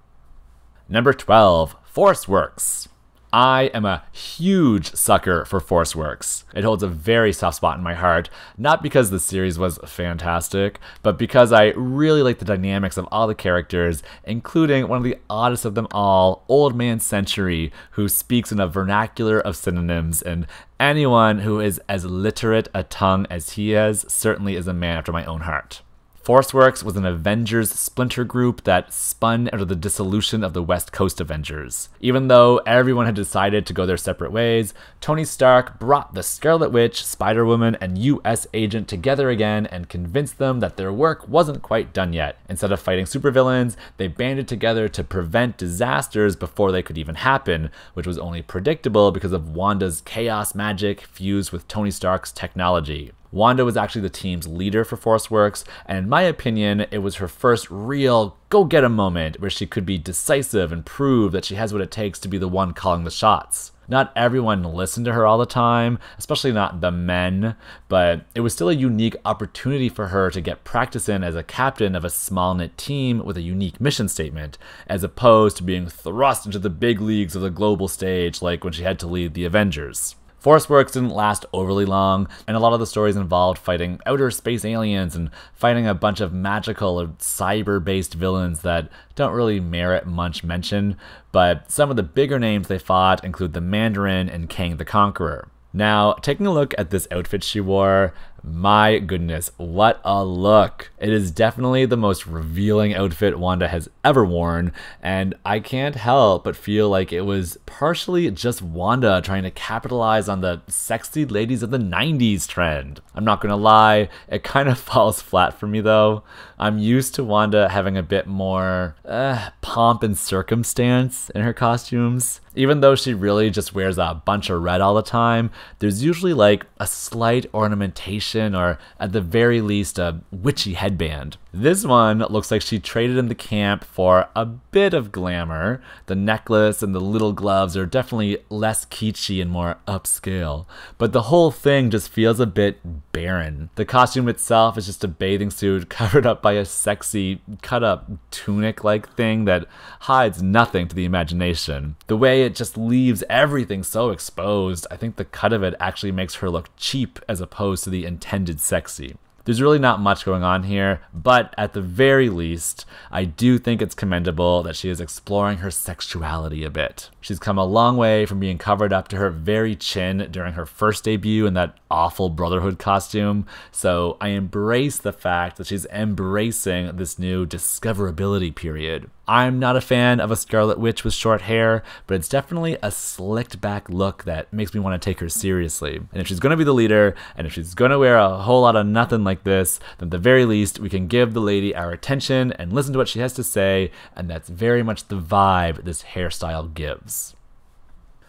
Number 12, ForceWorks. I am a huge sucker for ForceWorks. It holds a very soft spot in my heart, not because the series was fantastic, but because I really like the dynamics of all the characters, including one of the oddest of them all, Old Man Century, who speaks in a vernacular of synonyms, and anyone who is as literate a tongue as he is certainly is a man after my own heart. ForceWorks was an Avengers splinter group that spun out of the dissolution of the West Coast Avengers. Even though everyone had decided to go their separate ways, Tony Stark brought the Scarlet Witch, Spider Woman, and US Agent together again and convinced them that their work wasn't quite done yet. Instead of fighting supervillains, they banded together to prevent disasters before they could even happen, which was only predictable because of Wanda's chaos magic fused with Tony Stark's technology. Wanda was actually the team's leader for ForceWorks, and in my opinion, it was her first real go get a moment where she could be decisive and prove that she has what it takes to be the one calling the shots. Not everyone listened to her all the time, especially not the men, but it was still a unique opportunity for her to get practice in as a captain of a small knit team with a unique mission statement, as opposed to being thrust into the big leagues of the global stage like when she had to lead the Avengers. ForceWorks didn't last overly long, and a lot of the stories involved fighting outer space aliens and fighting a bunch of magical or cyber based villains that don't really merit much mention, but some of the bigger names they fought include the Mandarin and Kang the Conqueror. Now, taking a look at this outfit she wore, my goodness, what a look! It is definitely the most revealing outfit Wanda has ever worn, and I can't help but feel like it was partially just Wanda trying to capitalize on the sexy ladies of the 90s trend. I'm not gonna lie, it kind of [LAUGHS] falls flat for me though. I'm used to Wanda having a bit more uh, pomp and circumstance in her costumes. Even though she really just wears a bunch of red all the time, there's usually like a slight ornamentation or at the very least a witchy headband. This one looks like she traded in the camp for a bit of glamour. The necklace and the little gloves are definitely less kitschy and more upscale, but the whole thing just feels a bit barren. The costume itself is just a bathing suit [LAUGHS] covered up by a sexy, cut up tunic like thing that hides nothing to the imagination. The way it just leaves everything so exposed, I think the cut of it actually makes her look cheap as opposed to the intended sexy. There's really not much going on here, but at the very least, I do think it's commendable that she is exploring her sexuality a bit. She's come a long way from being covered up to her very chin during her first debut in that awful Brotherhood costume, so I embrace the fact that she's embracing this new discoverability period. I'm not a fan of a Scarlet Witch with short hair, but it's definitely a slicked back look that makes me want to take her seriously. And if she's going to be the leader, and if she's going to wear a whole lot of nothing like this, then at the very least, we can give the lady our attention and listen to what she has to say, and that's very much the vibe this hairstyle gives.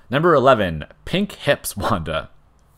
Number 11, Pink Hips Wanda.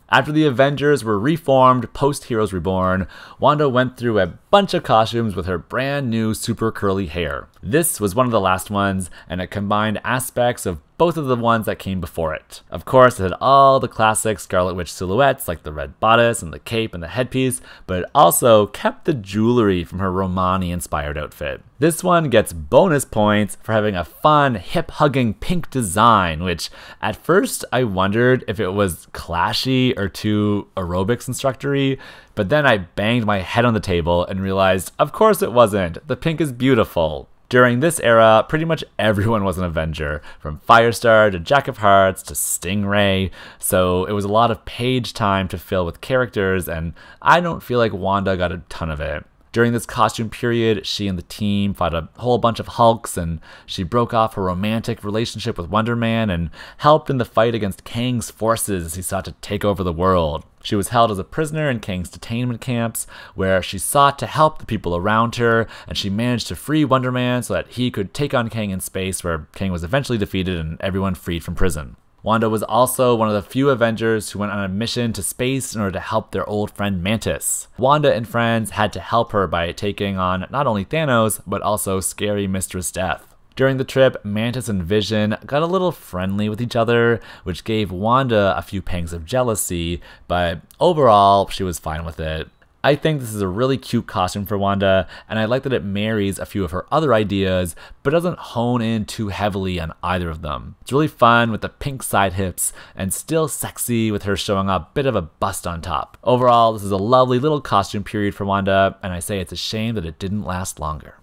After the Avengers were reformed post Heroes Reborn, Wanda went through a bunch of costumes with her brand new super curly hair. This was one of the last ones, and it combined aspects of both of the ones that came before it. Of course, it had all the classic Scarlet Witch silhouettes like the red bodice and the cape and the headpiece, but it also kept the jewelry from her Romani inspired outfit. This one gets bonus points for having a fun, hip hugging pink design, which at first I wondered if it was clashy or too aerobics instructory, but then I banged my head on the table and realized, of course it wasn't. The pink is beautiful. During this era, pretty much everyone was an Avenger, from Firestar to Jack of Hearts to Stingray, so it was a lot of page time to fill with characters, and I don't feel like Wanda got a ton of it. During this costume period, she and the team fought a whole bunch of Hulks, and she broke off her romantic relationship with Wonder Man and helped in the fight against Kang's forces as he sought to take over the world. She was held as a prisoner in Kang's detainment camps, where she sought to help the people around her, and she managed to free Wonder Man so that he could take on Kang in space, where Kang was eventually defeated and everyone freed from prison. Wanda was also one of the few Avengers who went on a mission to space in order to help their old friend Mantis. Wanda and friends had to help her by taking on not only Thanos, but also scary Mistress Death. During the trip, Mantis and Vision got a little friendly with each other, which gave Wanda a few pangs of jealousy, but overall, she was fine with it. I think this is a really cute costume for Wanda, and I like that it marries a few of her other ideas, but doesn't hone in too heavily on either of them. It's really fun with the pink side hips, and still sexy with her showing a bit of a bust on top. Overall, this is a lovely little costume period for Wanda, and I say it's a shame that it didn't last longer.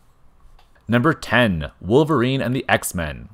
Number 10 Wolverine and the X Men.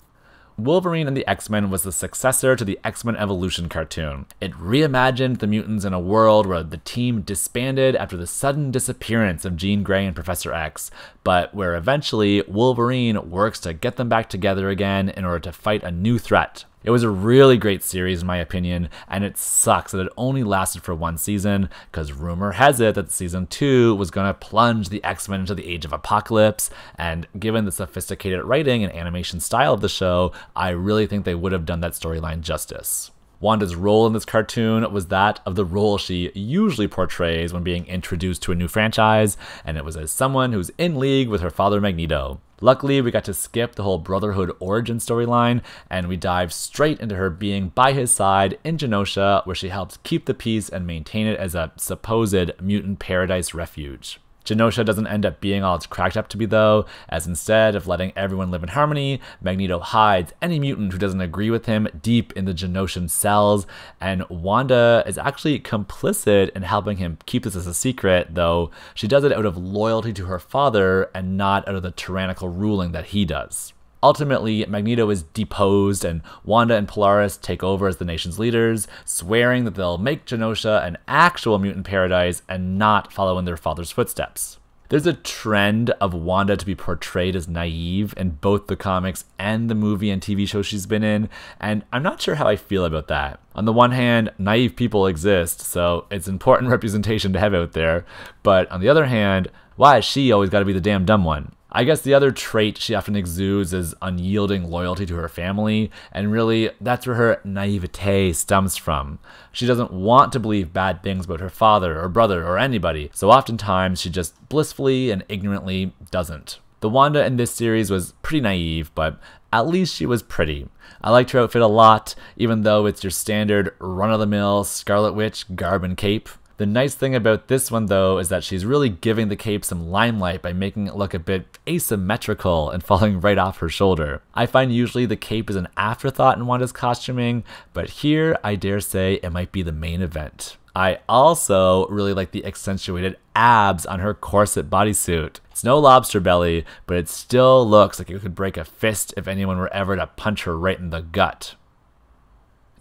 Wolverine and the X Men was the successor to the X Men Evolution cartoon. It reimagined the mutants in a world where the team disbanded after the sudden disappearance of Jean Grey and Professor X, but where eventually Wolverine works to get them back together again in order to fight a new threat. It was a really great series, in my opinion, and it sucks that it only lasted for one season, because rumor has it that season two was going to plunge the X Men into the Age of Apocalypse, and given the sophisticated writing and animation style of the show, I really think they would have done that storyline justice. Wanda's role in this cartoon was that of the role she usually portrays when being introduced to a new franchise, and it was as someone who's in league with her father Magneto. Luckily, we got to skip the whole Brotherhood origin storyline, and we dive straight into her being by his side in Genosha, where she helps keep the peace and maintain it as a supposed mutant paradise refuge. Genosha doesn't end up being all it's cracked up to be, though, as instead of letting everyone live in harmony, Magneto hides any mutant who doesn't agree with him deep in the Genoshan cells, and Wanda is actually complicit in helping him keep this as a secret, though she does it out of loyalty to her father and not out of the tyrannical ruling that he does. Ultimately, Magneto is deposed, and Wanda and Polaris take over as the nation's leaders, swearing that they'll make Genosha an actual mutant paradise and not follow in their father's footsteps. There's a trend of Wanda to be portrayed as naive in both the comics and the movie and TV show she's been in, and I'm not sure how I feel about that. On the one hand, naive people exist, so it's important [LAUGHS] representation to have out there, but on the other hand, why has she always got to be the damn dumb one? I guess the other trait she often exudes is unyielding loyalty to her family, and really, that's where her naivete stems from. She doesn't want to believe bad things about her father or brother or anybody, so oftentimes she just blissfully and ignorantly doesn't. The Wanda in this series was pretty naive, but at least she was pretty. I liked her outfit a lot, even though it's your standard run of the mill Scarlet Witch garb and cape. The nice thing about this one, though, is that she's really giving the cape some limelight by making it look a bit asymmetrical and [LAUGHS] falling right off her shoulder. I find usually the cape is an afterthought in Wanda's costuming, but here I dare say it might be the main event. I also really like the accentuated abs on her corset bodysuit. It's no lobster belly, but it still looks like it could break a fist if anyone were ever to punch her right in the gut.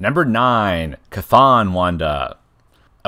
Number 9, Chthon Wanda.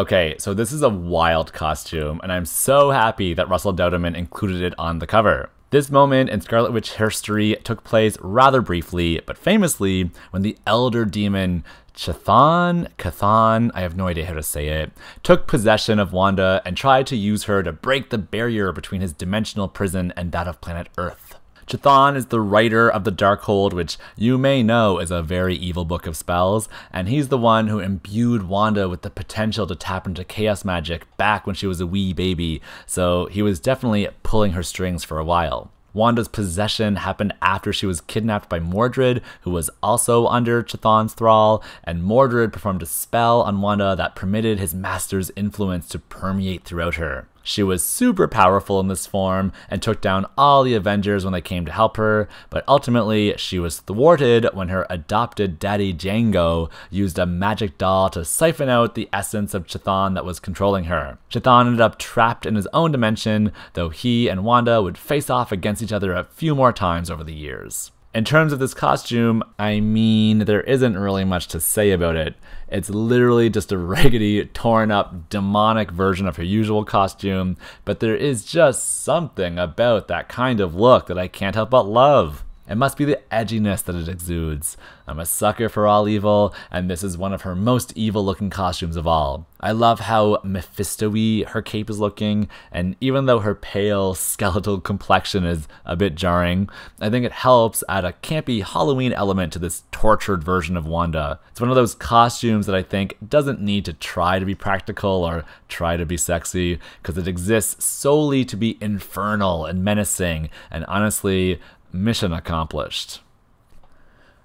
Okay, so this is a wild costume, and I'm so happy that Russell Dauterman included it on the cover. This moment in Scarlet Witch history took place rather briefly, but famously when the elder demon Chthon, Chthon, I have no idea how to say it, took possession of Wanda and tried to use her to break the barrier between his dimensional prison and that of planet Earth. Chthon is the writer of the Darkhold, which you may know is a very evil book of spells, and he's the one who imbued Wanda with the potential to tap into chaos magic back when she was a wee baby, so he was definitely pulling her strings for a while. Wanda's possession happened after she was kidnapped by Mordred, who was also under Chthon's thrall, and Mordred performed a spell on Wanda that permitted his master's influence to permeate throughout her. She was super powerful in this form and took down all the Avengers when they came to help her, but ultimately she was thwarted when her adopted daddy Django used a magic doll to siphon out the essence of Chthon that was controlling her. Chthon ended up trapped in his own dimension, though he and Wanda would face off against each other a few more times over the years. In terms of this costume, I mean, there isn't really much to say about it. It's literally just a [LAUGHS] raggedy, torn up, demonic version of her usual costume, but there is just something about that kind of look that I can't help but love. It must be the edginess that it exudes. I'm a sucker for all evil, and this is one of her most evil looking costumes of all. I love how Mephisto y her cape is looking, and even though her pale, skeletal complexion is a bit jarring, I think it helps add a campy Halloween element to this tortured version of Wanda. It's one of those costumes that I think doesn't need to try to be practical or try to be sexy, because it exists solely to be infernal and menacing, and honestly, Mission accomplished.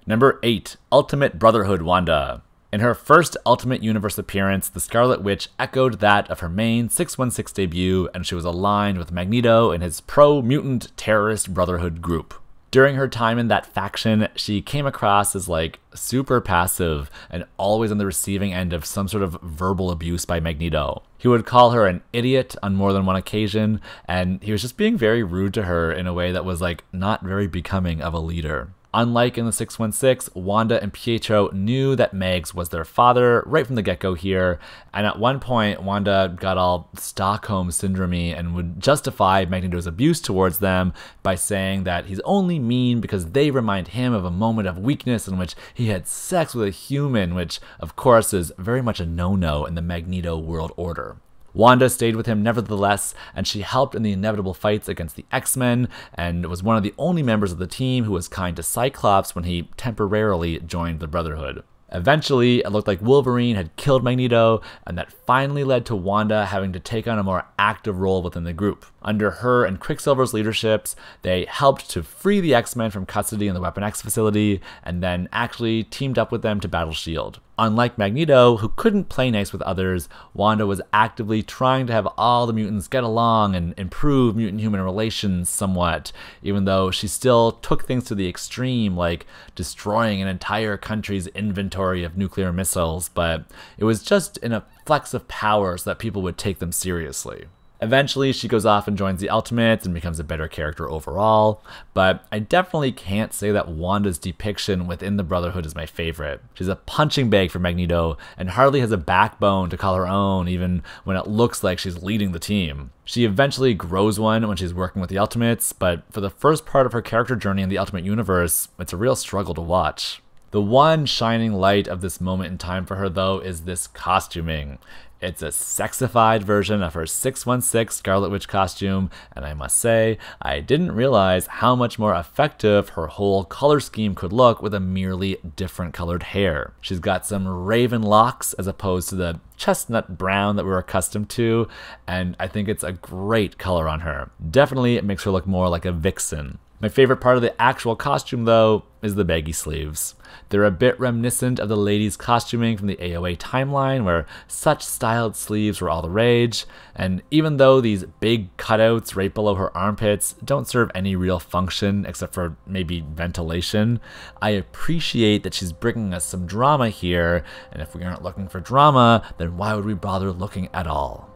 Number 8 Ultimate Brotherhood Wanda. In her first Ultimate Universe appearance, the Scarlet Witch echoed that of her main 616 debut, and she was aligned with Magneto in his pro mutant terrorist Brotherhood group. During her time in that faction, she came across as like super passive and always on the receiving end of some sort of verbal abuse by Magneto. He would call her an idiot on more than one occasion, and he was just being very rude to her in a way that was like not very becoming of a leader. Unlike in the 616, Wanda and Pietro knew that Megs was their father right from the get go here, and at one point, Wanda got all Stockholm syndrome and would justify Magneto's abuse towards them by saying that he's only mean because they remind him of a moment of weakness in which he had sex with a human, which, of course, is very much a no no in the Magneto world order. Wanda stayed with him nevertheless, and she helped in the inevitable fights against the X Men, and was one of the only members of the team who was kind to Cyclops when he temporarily joined the Brotherhood. Eventually, it looked like Wolverine had killed Magneto, and that finally led to Wanda having to take on a more active role within the group. Under her and Quicksilver's leaderships, they helped to free the X Men from custody in the Weapon X facility, and then actually teamed up with them to battle S.H.I.E.L.D. Unlike Magneto, who couldn't play nice with others, Wanda was actively trying to have all the mutants get along and improve mutant human relations somewhat, even though she still took things to the extreme, like destroying an entire country's inventory of nuclear missiles, but it was just in a flex of power so that people would take them seriously. Eventually, she goes off and joins the Ultimates and becomes a better character overall, but I definitely can't say that Wanda's depiction within the Brotherhood is my favorite. She's a punching bag for Magneto and hardly has a backbone to call her own, even when it looks like she's leading the team. She eventually grows one when she's working with the Ultimates, but for the first part of her character journey in the Ultimate Universe, it's a real struggle to watch. The one shining light of this moment in time for her, though, is this costuming. It's a sexified version of her 616 Scarlet Witch costume, and I must say, I didn't realize how much more effective her whole color scheme could look with a merely different colored hair. She's got some raven locks as opposed to the chestnut brown that we're accustomed to, and I think it's a great color on her. Definitely it makes her look more like a vixen. My favorite part of the actual costume, though, is the baggy sleeves. They're a bit reminiscent of the ladies' costuming from the AOA timeline, where such styled sleeves were all the rage, and even though these big cutouts right below her armpits don't serve any real function except for maybe ventilation, I appreciate that she's bringing us some drama here, and if we aren't looking for drama, then why would we bother looking at all?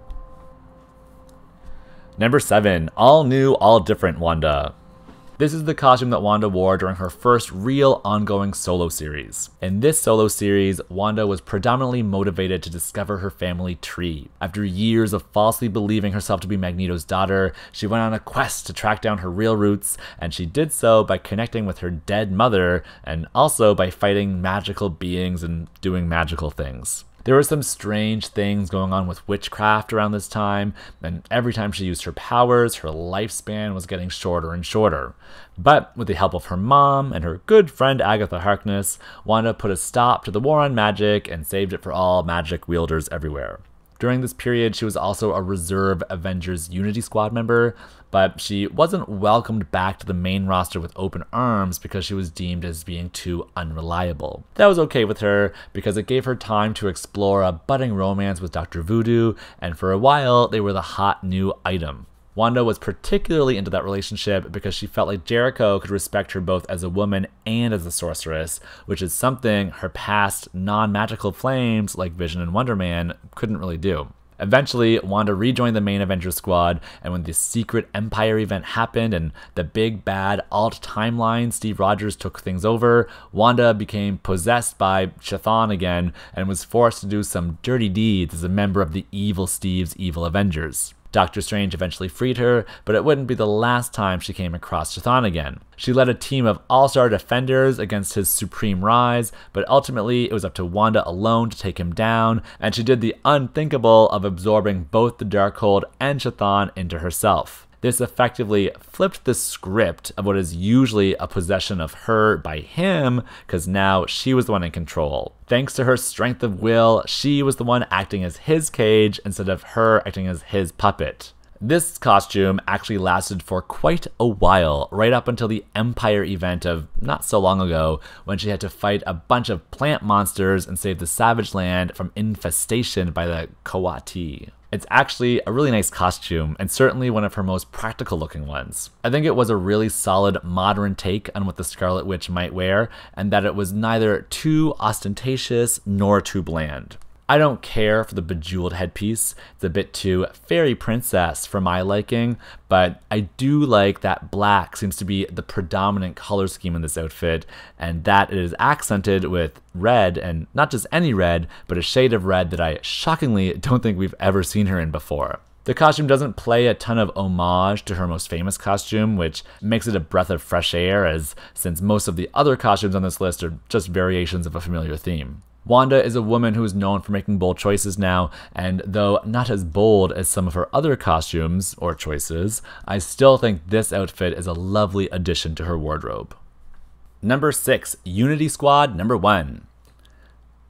Number 7, All New, All Different Wanda. This is the costume that Wanda wore during her first real ongoing solo series. In this solo series, Wanda was predominantly motivated to discover her family tree. After years of falsely believing herself to be Magneto's daughter, she went on a quest to track down her real roots, and she did so by connecting with her dead mother and also by fighting magical beings and doing magical things. There were some strange things going on with witchcraft around this time, and every time she used her powers, her lifespan was getting shorter and shorter. But with the help of her mom and her good friend Agatha Harkness, Wanda put a stop to the war on magic and saved it for all magic wielders everywhere. During this period, she was also a reserve Avengers Unity Squad member, but she wasn't welcomed back to the main roster with open arms because she was deemed as being too unreliable. That was okay with her because it gave her time to explore a budding romance with Dr. Voodoo, and for a while they were the hot new item. Wanda was particularly into that relationship because she felt like Jericho could respect her both as a woman and as a sorceress, which is something her past non magical flames like Vision and Wonder Man couldn't really do. Eventually, Wanda rejoined the main Avengers squad, and when the secret Empire event happened and the big bad alt timeline Steve Rogers took things over, Wanda became possessed by Chthon again and was forced to do some dirty deeds as a member of the evil Steve's evil Avengers. Doctor Strange eventually freed her, but it wouldn't be the last time she came across Chthon again. She led a team of all star defenders against his supreme rise, but ultimately it was up to Wanda alone to take him down, and she did the unthinkable of absorbing both the Darkhold and Chthon into herself. This effectively flipped the script of what is usually a possession of her by him, because now she was the one in control. Thanks to her strength of will, she was the one acting as his cage instead of her acting as his puppet. This costume actually lasted for quite a while, right up until the Empyre event of not so long ago, when she had to fight a bunch of plant monsters and save the Savage Land from infestation by the Cotati. It's actually a really nice costume and certainly one of her most practical looking ones. I think it was a really solid modern take on what the Scarlet Witch might wear and that it was neither too ostentatious nor too bland. I don't care for the bejeweled headpiece. It's a bit too fairy princess for my liking, but I do like that black seems to be the predominant color scheme in this outfit, and that it is accented with red, and not just any red, but a shade of red that I shockingly don't think we've ever seen her in before. The costume doesn't play a ton of homage to her most famous costume, which makes it a breath of fresh air, as since most of the other costumes on this list are just variations of a familiar theme. Wanda is a woman who is known for making bold choices now, and though not as bold as some of her other costumes or choices, I still think this outfit is a lovely addition to her wardrobe. Number 6, Unity Squad number 1.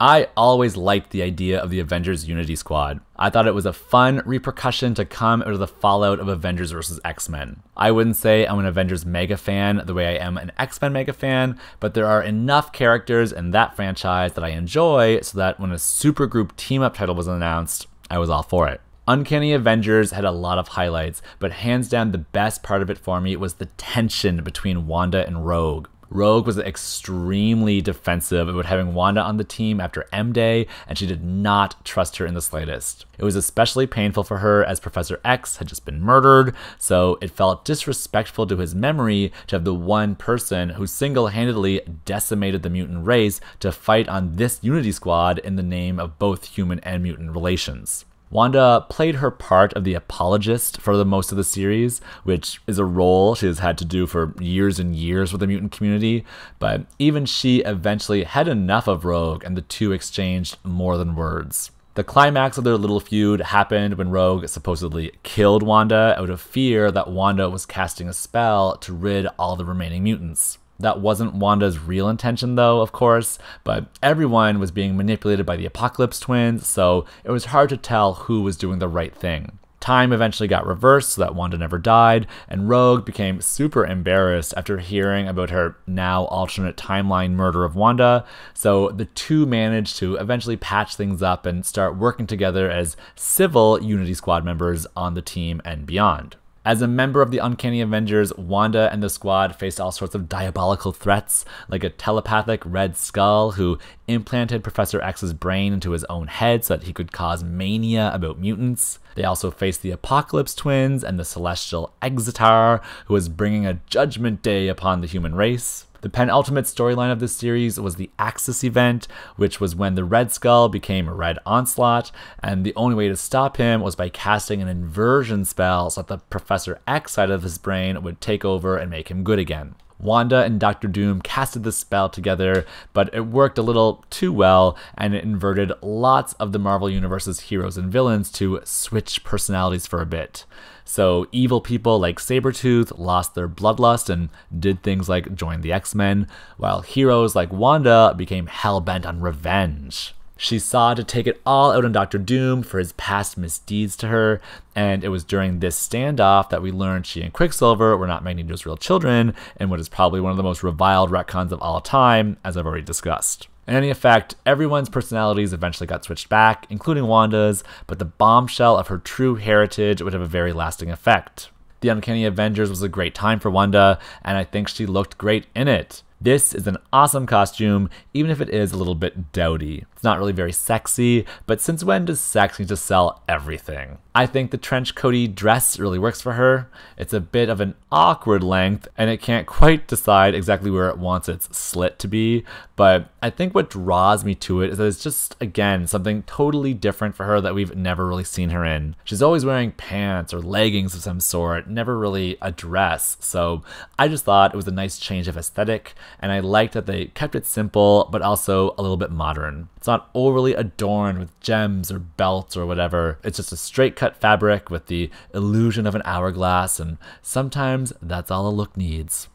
I always liked the idea of the Avengers Unity Squad. I thought it was a fun repercussion to come out of the fallout of Avengers vs. X Men. I wouldn't say I'm an Avengers mega fan the way I am an X Men mega fan, but there are enough characters in that franchise that I enjoy so that when a supergroup team up title was announced, I was all for it. Uncanny Avengers had a lot of highlights, but hands down the best part of it for me was the tension between Wanda and Rogue. Rogue was extremely defensive about having Wanda on the team after M Day, and she did not trust her in the slightest. It was especially painful for her as Professor X had just been murdered, so it felt disrespectful to his memory to have the one person who single handedly decimated the mutant race to fight on this Unity Squad in the name of both human and mutant relations. Wanda played her part of the apologist for the most of the series, which is a role she has had to do for years and years with the mutant community, but even she eventually had enough of Rogue and the two exchanged more than words. The climax of their little feud happened when Rogue supposedly killed Wanda out of fear that Wanda was casting a spell to rid all the remaining mutants. That wasn't Wanda's real intention, though, of course, but everyone was being manipulated by the Apocalypse twins, so it was hard to tell who was doing the right thing. Time eventually got reversed so that Wanda never died, and Rogue became super embarrassed after hearing about her now alternate timeline murder of Wanda. So the two managed to eventually patch things up and start working together as civil Unity Squad members on the team and beyond. As a member of the Uncanny Avengers, Wanda and the squad faced all sorts of diabolical threats, like a telepathic Red Skull who implanted Professor X's brain into his own head so that he could cause mania about mutants. They also faced the Apocalypse twins and the celestial Exitar, who was bringing a judgment day upon the human race. The penultimate storyline of this series was the Axis event, which was when the Red Skull became Red Onslaught, and the only way to stop him was by casting an inversion spell so that the Professor X side of his brain would take over and make him good again. Wanda and Doctor Doom casted the spell together, but it worked a little too well, and it inverted lots of the Marvel Universe's heroes and villains to switch personalities for a bit. So evil people like Sabretooth lost their bloodlust and did things like join the X Men, while heroes like Wanda became hell bent on revenge. She saw to take it all out on Doctor Doom for his past misdeeds to her, and it was during this standoff that we learned she and Quicksilver were not Magneto's real children, and what is probably one of the most reviled retcons of all time, as I've already discussed. In any effect, everyone's personalities eventually got switched back, including Wanda's, but the bombshell of her true heritage would have a very lasting effect. The Uncanny Avengers was a great time for Wanda, and I think she looked great in it. This is an awesome costume, even if it is a little bit dowdy. It's not really very sexy, but since when does sex need to sell everything? I think the trench coaty dress really works for her. It's a bit of an awkward length, and it can't quite decide exactly where it wants its slit to be, but I think what draws me to it is that it's just, again, something totally different for her that we've never really seen her in. She's always wearing pants or leggings of some sort, never really a dress, so I just thought it was a nice change of aesthetic and I liked that they kept it simple but also a little bit modern. It's not overly adorned with gems or belts or whatever. It's just a straight cut fabric with the illusion of an hourglass, and sometimes that's all a look needs.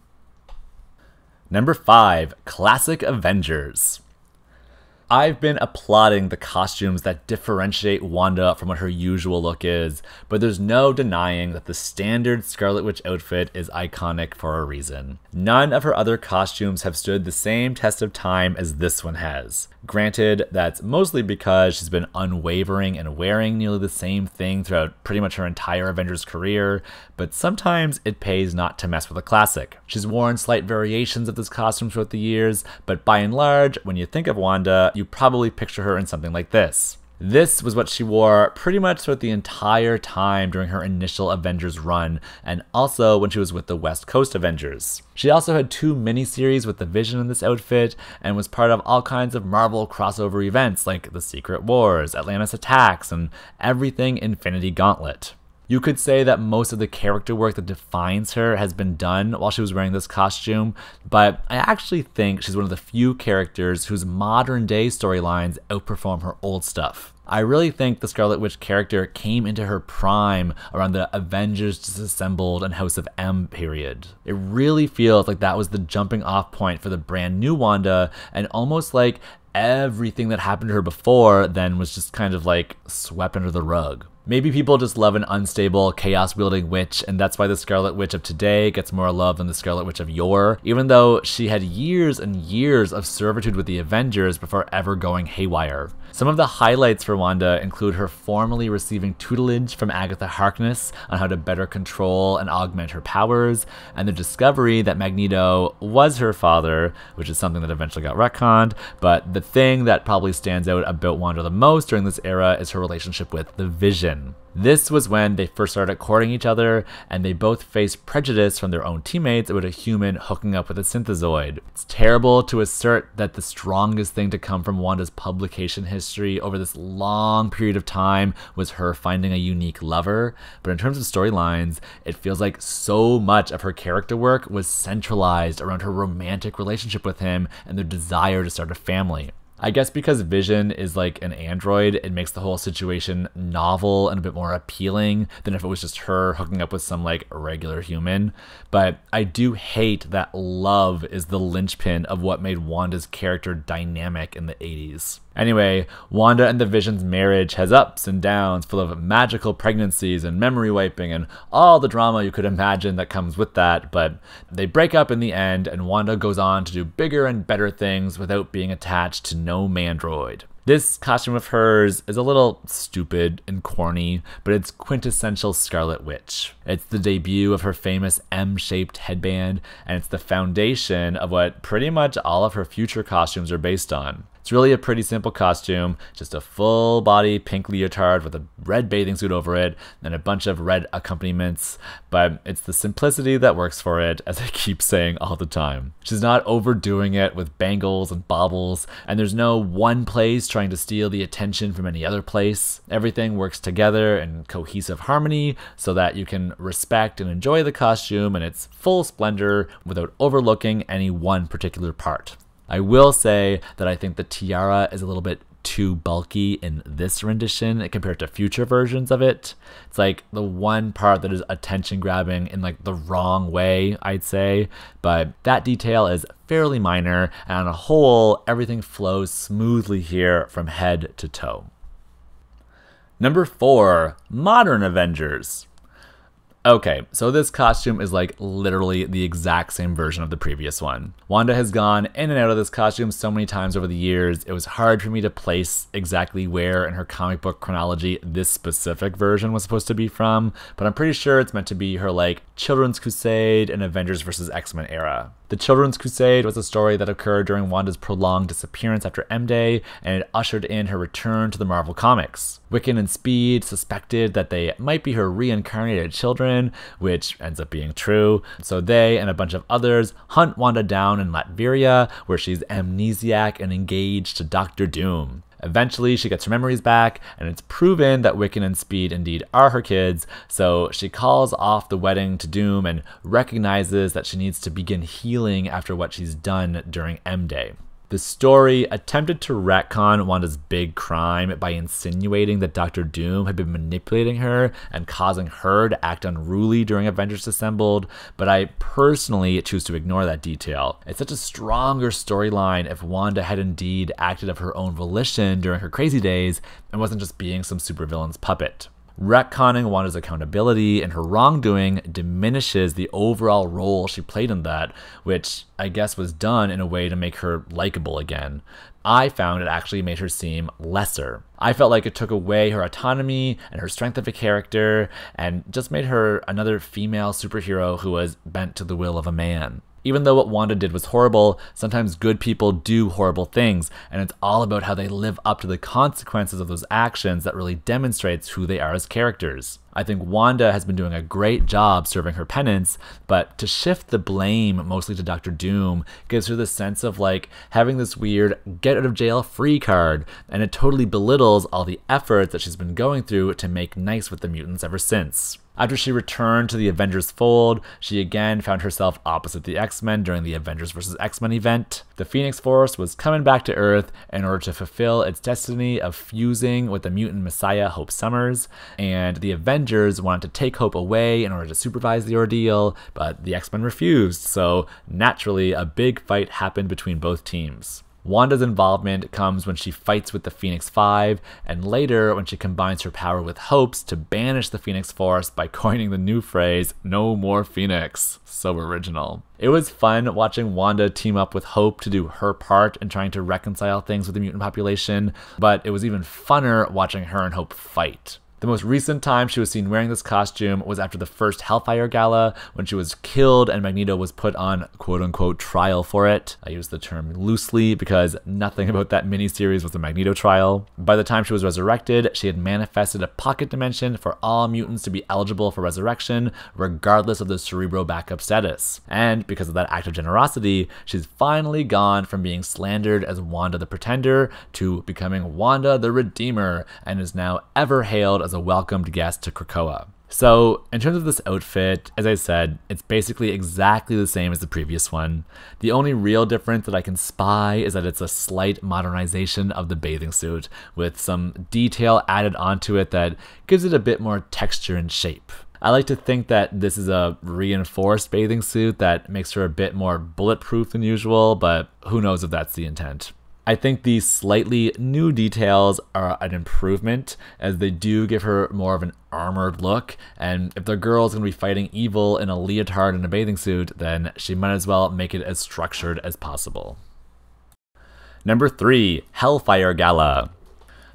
Number 5 Classic Avengers. I've been applauding the costumes that differentiate Wanda from what her usual look is, but there's no denying that the standard Scarlet Witch outfit is iconic for a reason. None of her other costumes have stood the same test of time as this one has. Granted, that's mostly because she's been unwavering and wearing nearly the same thing throughout pretty much her entire Avengers career, but sometimes it pays not to mess with a classic. She's worn slight variations of this costume throughout the years, but by and large, when you think of Wanda, you probably picture her in something like this. This was what she wore pretty much throughout the entire time during her initial Avengers run, and also when she was with the West Coast Avengers. She also had two miniseries with the Vision in this outfit, and was part of all kinds of Marvel crossover events like the Secret Wars, Atlantis Attacks, and everything Infinity Gauntlet. You could say that most of the character work that defines her has been done while she was wearing this costume, but I actually think she's one of the few characters whose modern day storylines outperform her old stuff. I really think the Scarlet Witch character came into her prime around the Avengers Disassembled and House of M period. It really feels like that was the jumping off point for the brand new Wanda, and almost like everything that happened to her before then was just kind of like swept under the rug. Maybe people just love an unstable, chaos wielding witch, and that's why the Scarlet Witch of today gets more love than the Scarlet Witch of yore, even though she had years and years of servitude with the Avengers before ever going haywire. Some of the highlights for Wanda include her formally receiving tutelage from Agatha Harkness on how to better control and augment her powers, and the discovery that Magneto was her father, which is something that eventually got retconned. But the thing that probably stands out about Wanda the most during this era is her relationship with the Vision. This was when they first started courting each other, and they both faced prejudice from their own teammates about a human hooking up with a synthezoid. It's terrible to assert that the strongest thing to come from Wanda's publication history over this long period of time was her finding a unique lover, but in terms of storylines, it feels like so much of her character work was centralized around her romantic relationship with him and their desire to start a family. I guess because Vision is like an android, it makes the whole situation novel and a bit more appealing than if it was just her hooking up with some like regular human. But I do hate that love is the linchpin of what made Wanda's character dynamic in the 80s. Anyway, Wanda and the Vision's marriage has ups and downs, full of magical pregnancies and memory wiping and all the drama you could imagine that comes with that, but they break up in the end, and Wanda goes on to do bigger and better things without being attached to no mandroid. This costume of hers is a little stupid and corny, but it's quintessential Scarlet Witch. It's the debut of her famous M shaped headband, and it's the foundation of what pretty much all of her future costumes are based on. It's really a pretty simple costume, just a full body pink leotard with a red bathing suit over it, and a bunch of red accompaniments, but it's the simplicity that works for it, as I keep saying all the time. She's not overdoing it with bangles and baubles, and there's no one place trying to steal the attention from any other place. Everything works together in cohesive harmony so that you can respect and enjoy the costume in its full splendor without overlooking any one particular part. I will say that I think the tiara is a little bit too bulky in this rendition compared to future versions of it. It's like the one part that is attention grabbing in like the wrong way, I'd say, but that detail is fairly minor, and on a whole, everything flows smoothly here from head to toe. Number 4, Modern Avengers. Okay, so this costume is like literally the exact same version of the previous one. Wanda has gone in and out of this costume so many times over the years, it was hard for me to place exactly where in her comic book chronology this specific version was supposed to be from, but I'm pretty sure it's meant to be her like Children's Crusade and Avengers vs. X Men era. The Children's Crusade was a story that occurred during Wanda's prolonged disappearance after M Day, and it ushered in her return to the Marvel Comics. Wiccan and Speed suspected that they might be her reincarnated children, which ends up being true. So they and a bunch of others hunt Wanda down in Latveria, where she's amnesiac and engaged to Doctor Doom. Eventually, she gets her memories back, and it's proven that Wiccan and Speed indeed are her kids, so she calls off the wedding to Doom and recognizes that she needs to begin healing after what she's done during M Day. The story attempted to retcon Wanda's big crime by insinuating that Doctor Doom had been manipulating her and causing her to act unruly during Avengers Assembled, but I personally choose to ignore that detail. It's such a stronger storyline if Wanda had indeed acted of her own volition during her crazy days and wasn't just being some supervillain's puppet retconning Wanda's accountability and her wrongdoing diminishes the overall role she played in that, which I guess was done in a way to make her likable again. I found it actually made her seem lesser. I felt like it took away her autonomy and her strength of a character and just made her another female superhero who was bent to the will of a man. Even though what Wanda did was horrible, sometimes good people do horrible things, and it's all about how they live up to the consequences of those actions that really demonstrates who they are as characters. I think Wanda has been doing a great job serving her penance, but to shift the blame mostly to Doctor Doom gives her the sense of like having this weird get out of jail free card, and it totally belittles all the efforts that she's been going through to make nice with the mutants ever since. After she returned to the Avengers fold, she again found herself opposite the X Men during the Avengers vs. X Men event. The Phoenix Force was coming back to Earth in order to fulfill its destiny of fusing with the mutant messiah Hope Summers, and the Avengers wanted to take Hope away in order to supervise the ordeal, but the X Men refused, so naturally, a big fight happened between both teams. Wanda's involvement comes when she fights with the Phoenix Five, and later when she combines her power with Hope's to banish the Phoenix Force by [LAUGHS] coining the new phrase, No More Phoenix. So original. It was fun watching Wanda team up with Hope to do her part in trying to reconcile things with the mutant population, but it was even funner watching her and Hope fight. The most recent time she was seen wearing this costume was after the first Hellfire Gala when she was killed and Magneto was put on quote unquote trial for it. I use the term loosely because nothing about that miniseries was a Magneto trial. By the time she was resurrected, she had manifested a pocket dimension for all mutants to be eligible for resurrection, regardless of the Cerebro backup status. And because of that act of generosity, she's finally gone from being slandered as Wanda the Pretender to becoming Wanda the Redeemer and is now ever hailed as a welcomed guest to Krakoa. So, in terms of this outfit, as I said, it's basically exactly the same as the previous one. The only real difference that I can spy is that it's a slight modernization of the bathing suit, with some detail added onto it that gives it a bit more texture and shape. I like to think that this is a reinforced bathing suit that makes her a bit more bulletproof than usual, but who knows if that's the intent. I think these slightly new details are an improvement as they do give her more of an armored look. And if the girl is going to be fighting evil in a leotard and a bathing suit, then she might as well make it as structured as possible. Number three, Hellfire Gala.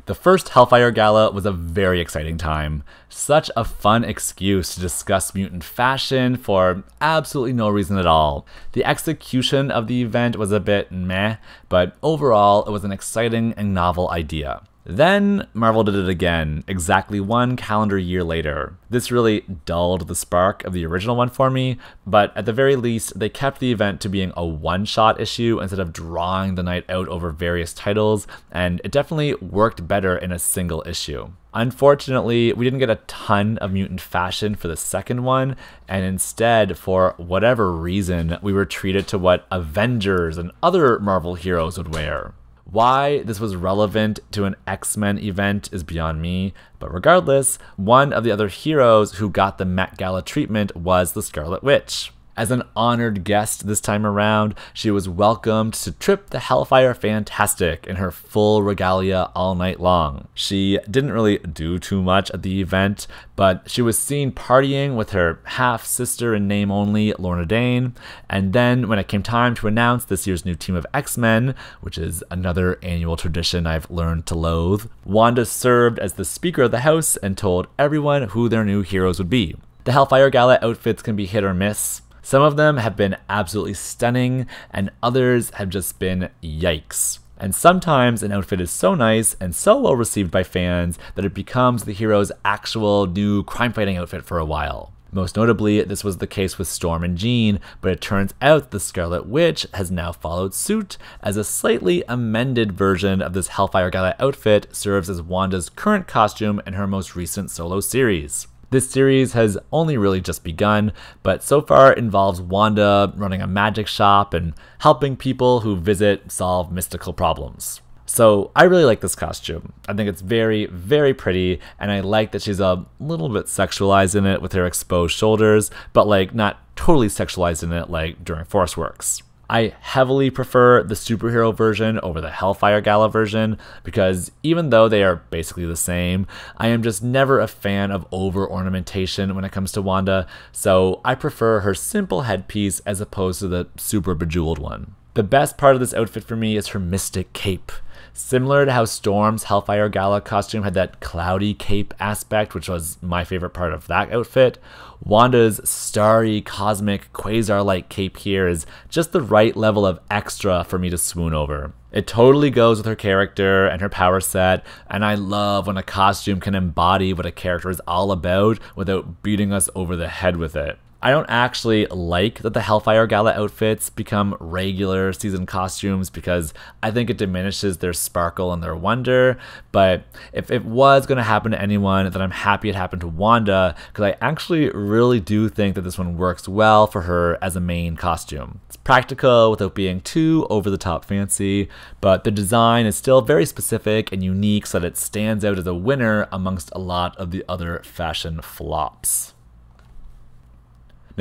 The first Hellfire Gala was a very exciting time. Such a fun excuse to discuss mutant fashion for absolutely no reason at all. The execution of the event was a bit meh, but overall it was an exciting and novel idea. Then Marvel did it again, exactly one calendar year later. This really dulled the spark of the original one for me, but at the very least, they kept the event to being a one shot issue instead of drawing the night out over various titles, and it definitely worked better in a single issue. Unfortunately, we didn't get a ton of mutant fashion for the second one, and instead, for whatever reason, we were treated to what Avengers and other Marvel heroes would wear. Why this was relevant to an X Men event is beyond me, but regardless, one of the other heroes who got the Met Gala treatment was the Scarlet Witch. As an honored guest this time around, she was welcomed to trip the Hellfire Fantastic in her full regalia all night long. She didn't really do too much at the event, but she was seen partying with her half sister in name only, Lorna Dane. And then, when it came time to announce this year's new team of X Men, which is another annual tradition I've learned to loathe, Wanda served as the Speaker of the House and told everyone who their new heroes would be. The Hellfire Gala outfits can be hit or miss. Some of them have been absolutely stunning, and others have just been yikes. And sometimes an outfit is so nice and so well received by fans that it becomes the hero's actual new crime fighting outfit for a while. Most notably, this was the case with Storm and Jean, but it turns out the Scarlet Witch has now followed suit, as a slightly amended version of this Hellfire Gala outfit serves as Wanda's current costume in her most recent solo series. This series has only really just begun, but so far involves Wanda running a magic shop and helping people who visit solve mystical problems. So I really like this costume. I think it's very, very pretty, and I like that she's a little bit sexualized in it with her exposed shoulders, but like not totally sexualized in it like during Force Works. I heavily prefer the superhero version over the Hellfire Gala version because even though they are basically the same, I am just never a fan of over ornamentation when it comes to Wanda, so I prefer her simple headpiece as opposed to the super bejeweled one. The best part of this outfit for me is her mystic cape. Similar to how Storm's Hellfire Gala costume had that cloudy cape aspect, which was my favorite part of that outfit, Wanda's starry, cosmic, quasar like cape here is just the right level of extra for me to swoon over. It totally goes with her character and her power set, and I love when a costume can embody what a character is all about without beating us over the head with it. I don't actually like that the Hellfire Gala outfits become regular season costumes because I think it diminishes their sparkle and their wonder. But if it was going to happen to anyone, then I'm happy it happened to Wanda because I actually really do think that this one works well for her as a main costume. It's practical without being too over the top fancy, but the design is still very specific and unique so that it stands out as a winner amongst a lot of the other fashion flops.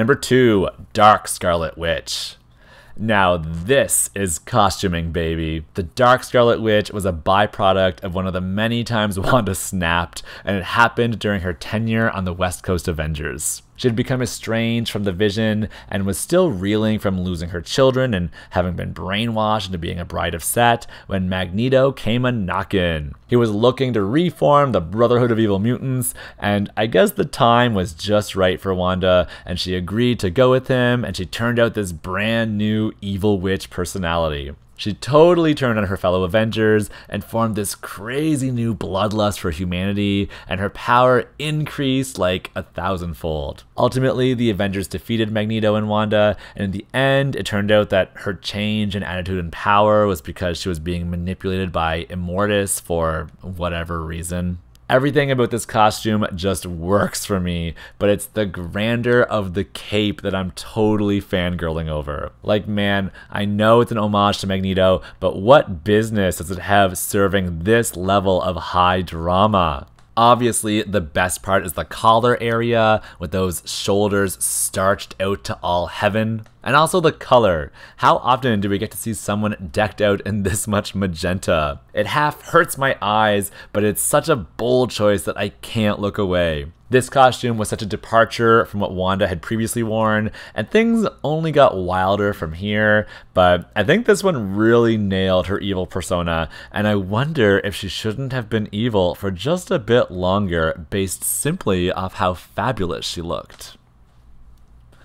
Number two, Dark Scarlet Witch. Now, this is costuming, baby. The Dark Scarlet Witch was a byproduct of one of the many times [LAUGHS] Wanda snapped, and it happened during her tenure on the West Coast Avengers. She had become estranged from the vision and was still reeling from losing her children and having been brainwashed into being a bride of Set when Magneto came a knockin'. He was looking to reform the Brotherhood of Evil Mutants, and I guess the time was just right for Wanda, and she agreed to go with him, and she turned out this brand new evil witch personality. She totally turned on her fellow Avengers and formed this crazy new bloodlust for humanity, and her power increased like a thousandfold. Ultimately, the Avengers defeated Magneto and Wanda, and in the end, it turned out that her change in attitude and power was because she was being manipulated by Immortus for whatever reason. Everything about this costume just works for me, but it's the grandeur of the cape that I'm totally fangirling over. Like, man, I know it's an homage to Magneto, but what business does it have serving this level of high drama? Obviously, the best part is the collar area with those shoulders starched out to all heaven. And also the color. How often do we get to see someone decked out in [LAUGHS] this much magenta? It half hurts my eyes, but it's such a bold choice that I can't look away. This costume was such a departure from what Wanda had previously worn, and things only got wilder from here, but I think this one really nailed her evil persona, and I wonder if she shouldn't have been evil for just a bit longer based simply off how fabulous she looked.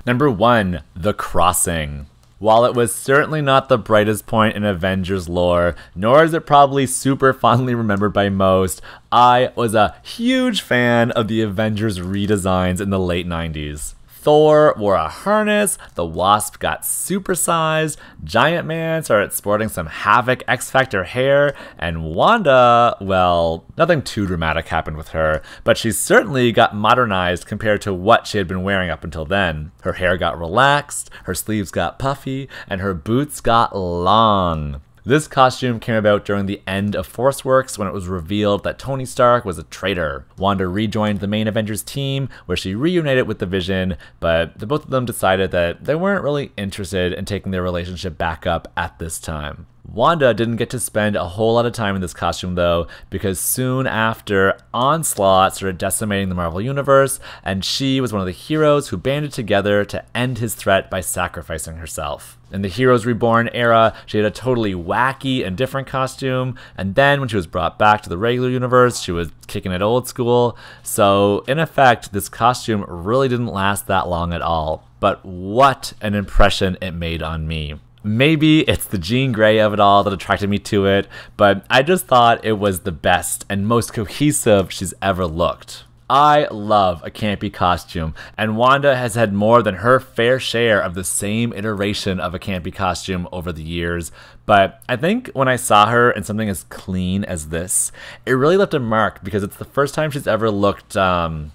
Number one, The Crossing. While it was certainly not the brightest point in Avengers lore, nor is it probably super fondly remembered by most, I was a huge fan of the Avengers redesigns in the late 90s. Thor wore a harness, the Wasp got supersized, Giant Man started sporting some Havoc X Factor hair, and Wanda, well, nothing too dramatic happened with her, but she certainly got modernized compared to what she had been wearing up until then. Her hair got relaxed, her sleeves got puffy, and her boots got long. This costume came about during the end of Force Works when it was revealed that Tony Stark was a traitor. Wanda rejoined the main Avengers team, where she reunited with the Vision, but the both of them decided that they weren't really interested in taking their relationship back up at this time. Wanda didn't get to spend a whole lot of time in this costume though, because soon after, Onslaught started decimating the Marvel Universe, and she was one of the heroes who banded together to end his threat by sacrificing herself. In the Heroes Reborn era, she had a totally wacky and different costume, and then when she was brought back to the regular universe, she was kicking it old school. So, in effect, this costume really didn't last that long at all. But what an impression it made on me. Maybe it's the Jean Grey of it all that attracted me to it, but I just thought it was the best and most cohesive she's ever looked. I love a campy costume, and Wanda has had more than her fair share of the same iteration of a campy costume over the years. But I think when I saw her in something as clean as this, it really left a mark because it's the first time she's ever looked um,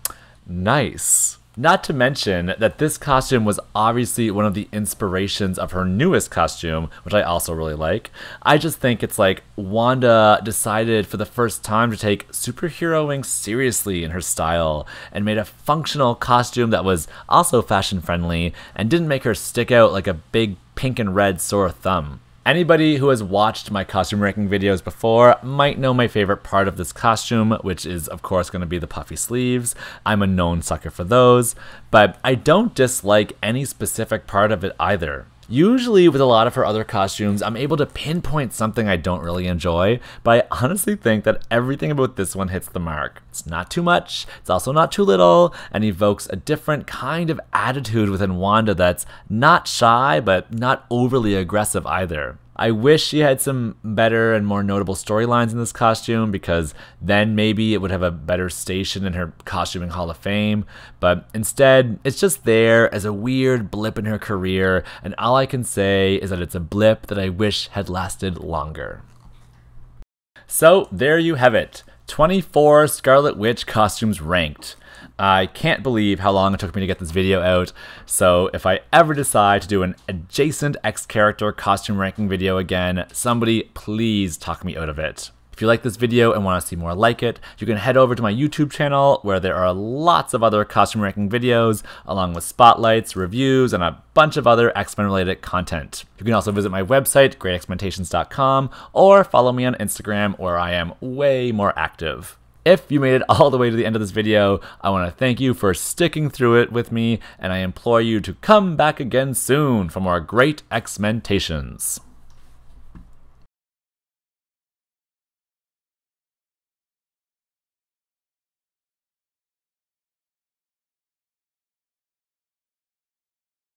nice. Not to mention that this costume was obviously one of the inspirations of her newest costume, which I also really like. I just think it's like Wanda decided for the first time to take superheroing seriously in her style and made a functional costume that was also fashion friendly and didn't make her stick out like a big pink and red sore thumb. Anybody who has watched my costume ranking videos before might know my favorite part of this costume, which is of course going to be the puffy sleeves. I'm a known sucker for those, but I don't dislike any specific part of it either. Usually, with a lot of her other costumes, I'm able to pinpoint something I don't really enjoy, but I honestly think that everything about this one hits the mark. It's not too much, it's also not too little, and evokes a different kind of attitude within Wanda that's not shy, but not overly aggressive either. I wish she had some better and more notable storylines in this costume because then maybe it would have a better station in her costuming Hall of Fame. But instead, it's just there as a weird blip in her career, and all I can say is that it's a blip that I wish had lasted longer. So there you have it 24 Scarlet Witch costumes ranked. I can't believe how long it took me to get this video out, so if I ever decide to do an adjacent X character costume ranking video again, somebody please talk me out of it. If you like this video and want to see more like it, you can head over to my YouTube channel where there are lots of other costume ranking videos, along with spotlights, reviews, and a bunch of other X-Men related content. You can also visit my website, greatxmentations.com, or follow me on Instagram where I am way more active. If you made it all the way to the end of this video, I want to thank you for sticking through it with me, and I implore you to come back again soon for more great X-Mentations.